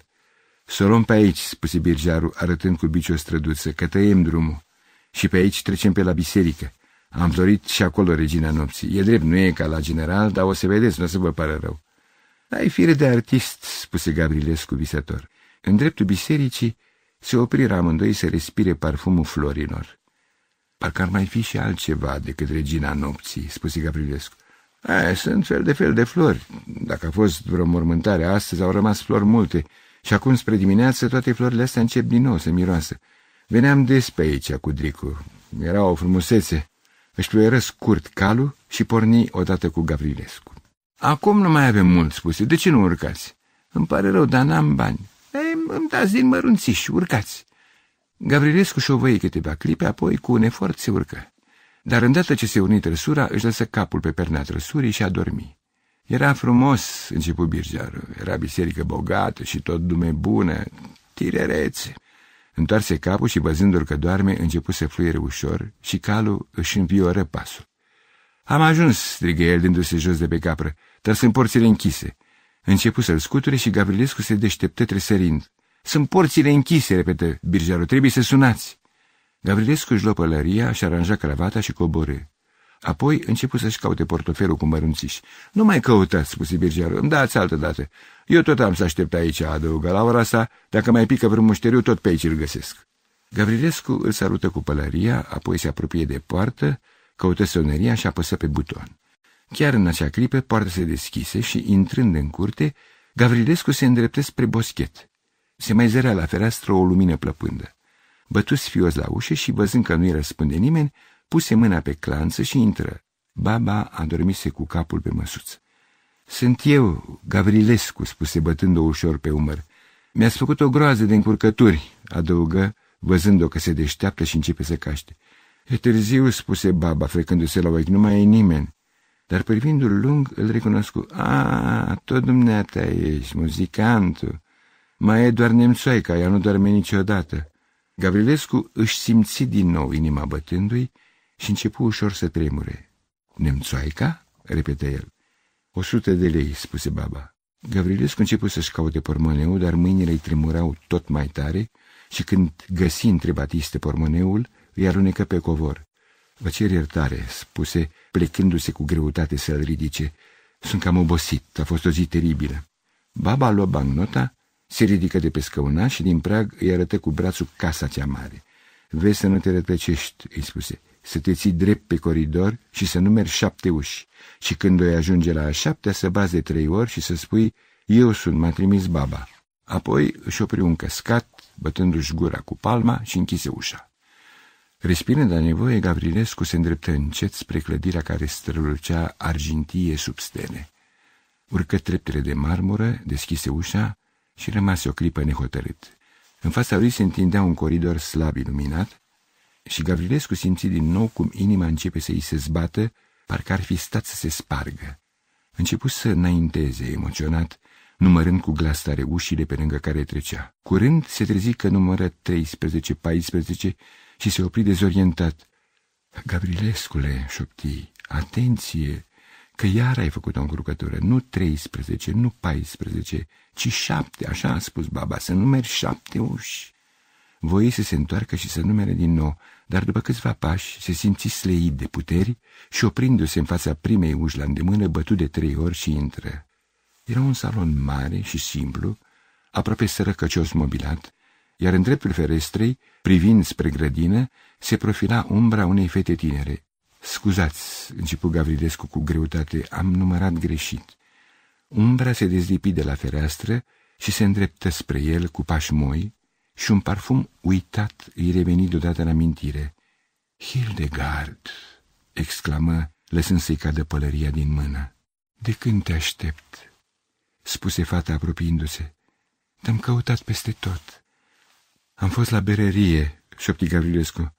Speaker 1: Să o luăm pe aici, spuse birjarul, arătând cu biciul o străduță, că tăiem drumul. Și pe aici trecem pe la biserică. Am dorit și acolo regina nopții. E drept, nu e ca la general, dar o să vedeți, nu o să vă pară rău. Ai fire de artist, spuse Gabrilescu visător. În dreptul bisericii se opriră amândoi să respire parfumul florilor. Parcă ar mai fi și altceva decât regina nopții, spuse Gabrilescu. Aia, sunt fel de fel de flori. Dacă a fost vreo mormântare astăzi, au rămas flori multe. Și acum, spre dimineață, toate florile astea încep din nou să miroasă. Veneam des pe aici cu Dricu. Era o frumusețe. Își fluieră scurt calul și porni odată cu Gavrilescu. Acum nu mai avem mult, spuse. De ce nu urcați? Îmi pare rău, dar n-am bani. Ei, îmi dați din mărunțiși, urcați. Gavrilescu șovăie câteva clipe, apoi cu un efort se urcă. Dar îndată ce se uni trăsura, își lăsă capul pe pernea trăsurii și a dormi. Era frumos, început birjarul. Era biserică bogată și tot dume bună, tirerețe. Întoarse capul și văzându-l că doarme, început să fluiere ușor și calul își învioră pasul. Am ajuns, strigă el dându-se jos de pe capră, dar sunt porțile închise. Începu să-l scuture și Gavrilescu se deșteptă tresărind. Sunt porțile închise, repetă birjarul, trebuie să sunați. Gavrilescu își luă pălăria, și aranja cravata și coborâ. Apoi începu să-și caute portofelul cu mărunțiși. Nu mai căutați, spuse birjarul, îmi dați altă dată. Eu tot am să aștept aici, adăugă la ora asta, dacă mai pică vreun mușteriu, tot pe aici îl găsesc. Gavrilescu îl salută cu pălăria, apoi se apropie de poartă, căută soneria și apăsă pe buton. Chiar în acea clipă, poarta se deschise și, intrând în curte, Gavrilescu se îndreptă spre boschet. Se mai zărea la fereastră o lumină plăpândă. Bătu sfios la ușă și, văzând că nu-i răspunde nimeni, puse mâna pe clanță și intră. Baba adormise cu capul pe măsuță. Sunt eu, Gavrilescu, spuse bătând-o ușor pe umăr. Mi-ați făcut o groază de încurcături, adăugă, văzând-o că se deșteaptă și începe să caște. E târziu, spuse baba, frecându-se la ochi, nu mai e nimeni. Dar privindu-l lung, îl recunoscu. A, tot dumneata ești, muzicantul. Mai e doar nemțoica, ea nu dorme niciodată. Gavrilescu își simți din nou inima bătându-i și începu ușor să tremure. Nemțoaica? repetă el. O sută de lei, spuse baba. Gavrilescu început să-și caute pormoneul, dar mâinile îi tremurau tot mai tare și când găsi între batiste pormoneul, îi alunecă pe covor. Vă cer iertare, spuse, plecându-se cu greutate să-l ridice. Sunt cam obosit, a fost o zi teribilă. Baba luă bancnota, se ridică de pe scăuna și din prag îi arătă cu brațul casa cea mare. Vezi să nu te rătăcești, îi spuse, să te ții drept pe coridor și să numeri șapte uși. Și când o ajunge la a șaptea, să baze trei ori și să spui, eu sunt, m-a trimis baba. Apoi își opri un căscat, bătându-și gura cu palma și închise ușa. Respirând la nevoie, Gavrilescu se îndreptă încet spre clădirea care strălucea argintie sub stele. Urcă treptele de marmură, deschise ușa și rămase o clipă nehotărât. În fața lui se întindea un coridor slab iluminat și Gavrilescu simți din nou cum inima începe să îi se zbată, parcă ar fi stat să se spargă. Începu să înainteze, emoționat, numărând cu glas tare ușile pe lângă care trecea. Curând se trezi că numără 13, 14 și se opri dezorientat. Gavrilescule, șopti, atenție, că iar ai făcut o încurcătură, nu 13, nu 14, ci șapte, așa a spus baba, să numeri șapte uși. Voi să se întoarcă și să numere din nou, dar după câțiva pași se simți sleit de puteri și oprindu-se în fața primei uși la îndemână, bătut de trei ori și intră. Era un salon mare și simplu, aproape sărăcăcios mobilat, iar în dreptul ferestrei, privind spre grădină, se profila umbra unei fete tinere. Scuzați, începu Gavrilescu cu greutate, am numărat greșit. Umbra se dezlipi de la fereastră și se îndreptă spre el cu pași moi și un parfum uitat îi reveni deodată la mintire. Hildegard, exclamă, lăsând să-i cadă pălăria din mână. De când te aștept? spuse fata apropiindu-se. Te-am căutat peste tot. Am fost la berărie, șopti Gavrilescu.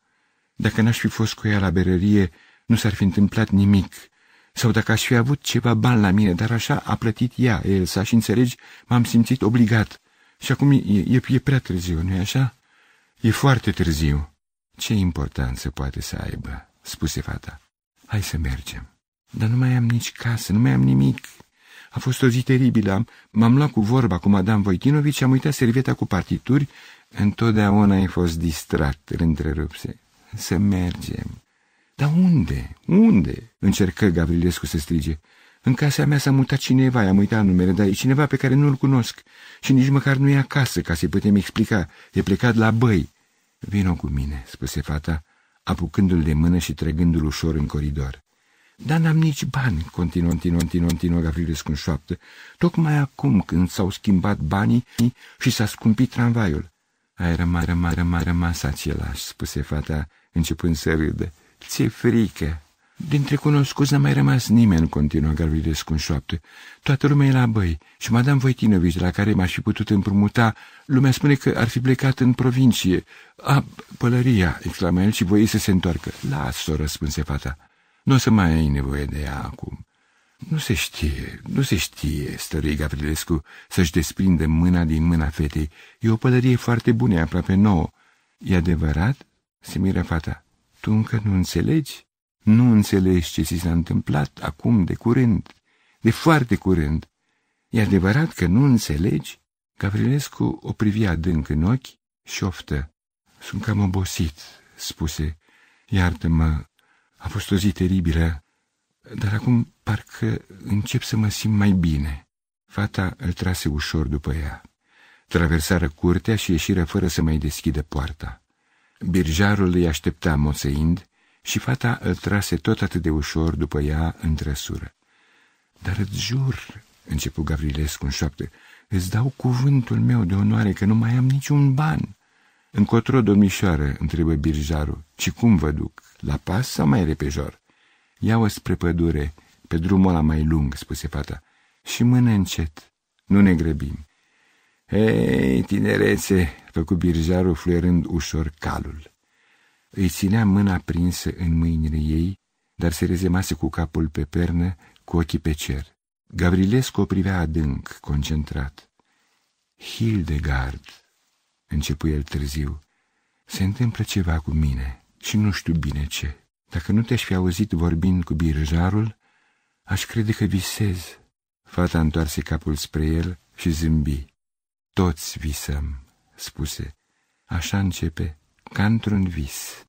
Speaker 1: Dacă n-aș fi fost cu ea la berărie, nu s-ar fi întâmplat nimic. Sau dacă aș fi avut ceva bani la mine, dar așa a plătit ea, Elsa, și înțelegi, m-am simțit obligat. Și acum e, e, e prea târziu, nu-i așa? E foarte târziu. Ce importanță poate să aibă, spuse fata. Hai să mergem. Dar nu mai am nici casă, nu mai am nimic. A fost o zi teribilă. M-am luat cu vorba cu Madame Voitinovici și am uitat servieta cu partituri. Întotdeauna ai fost distrat, îl întrerupse. Să mergem. Dar unde? Unde? Încercă Gavrilescu să strige. În casa mea s-a mutat cineva, i-am uitat numele, dar e cineva pe care nu-l cunosc și nici măcar nu e acasă, ca să-i putem explica. E plecat la băi. Vino cu mine, spuse fata, apucându-l de mână și trăgându-l ușor în coridor. Dar n-am nici bani, continuă, continuă, continuă, continuă Gavrilescu în șoaptă. Tocmai acum, când s-au schimbat banii și s-a scumpit tramvaiul. Ai rămas, rămas, rămas, rămas același, spuse fata, începând să râdă. Ți-e frică. Dintre cunoscuți n-a mai rămas nimeni, continuă Gavrilescu în șoaptă. Toată lumea e la băi și Madame Voitinovici, la care m-aș fi putut împrumuta, lumea spune că ar fi plecat în provincie. A, pălăria, exclamă el și voi să se întoarcă. Las-o, răspunse fata. Nu o să mai ai nevoie de ea acum. Nu se știe, nu se știe, stărui Gavrilescu să-și desprinde mâna din mâna fetei. E o pălărie foarte bună, aproape nouă. E adevărat? Se miră fata. Tu încă nu înțelegi? Nu înțelegi ce ți s-a întâmplat acum de curând, de foarte curând. E adevărat că nu înțelegi? Gavrilescu o privi adânc în ochi și oftă. Sunt cam obosit, spuse. Iartă-mă, a fost o zi teribilă, dar acum parcă încep să mă simt mai bine. Fata îl trase ușor după ea. Traversară curtea și ieșiră fără să mai deschidă poarta. Birjarul îi aștepta moțăind și fata îl trase tot atât de ușor după ea în trăsură. Dar îți jur, începu Gavrilescu în șoaptă, îți dau cuvântul meu de onoare că nu mai am niciun ban. Încotro, domnișoară, întrebă birjarul, și cum vă duc, la pas sau mai repejor? Ia-o spre pădure, pe drumul ăla mai lung, spuse fata, și mână încet, nu ne grăbim. Hei, tinerețe, făcu birjarul fluierând ușor calul. Îi ținea mâna prinsă în mâinile ei, dar se rezemase cu capul pe pernă, cu ochii pe cer. Gavrilescu o privea adânc, concentrat. Hildegard, începu el târziu, se întâmplă ceva cu mine și nu știu bine ce. Dacă nu te-aș fi auzit vorbind cu birjarul, aș crede că visez. Fata întoarse capul spre el și zâmbi. Toți visăm, spuse. Așa începe, ca într-un vis.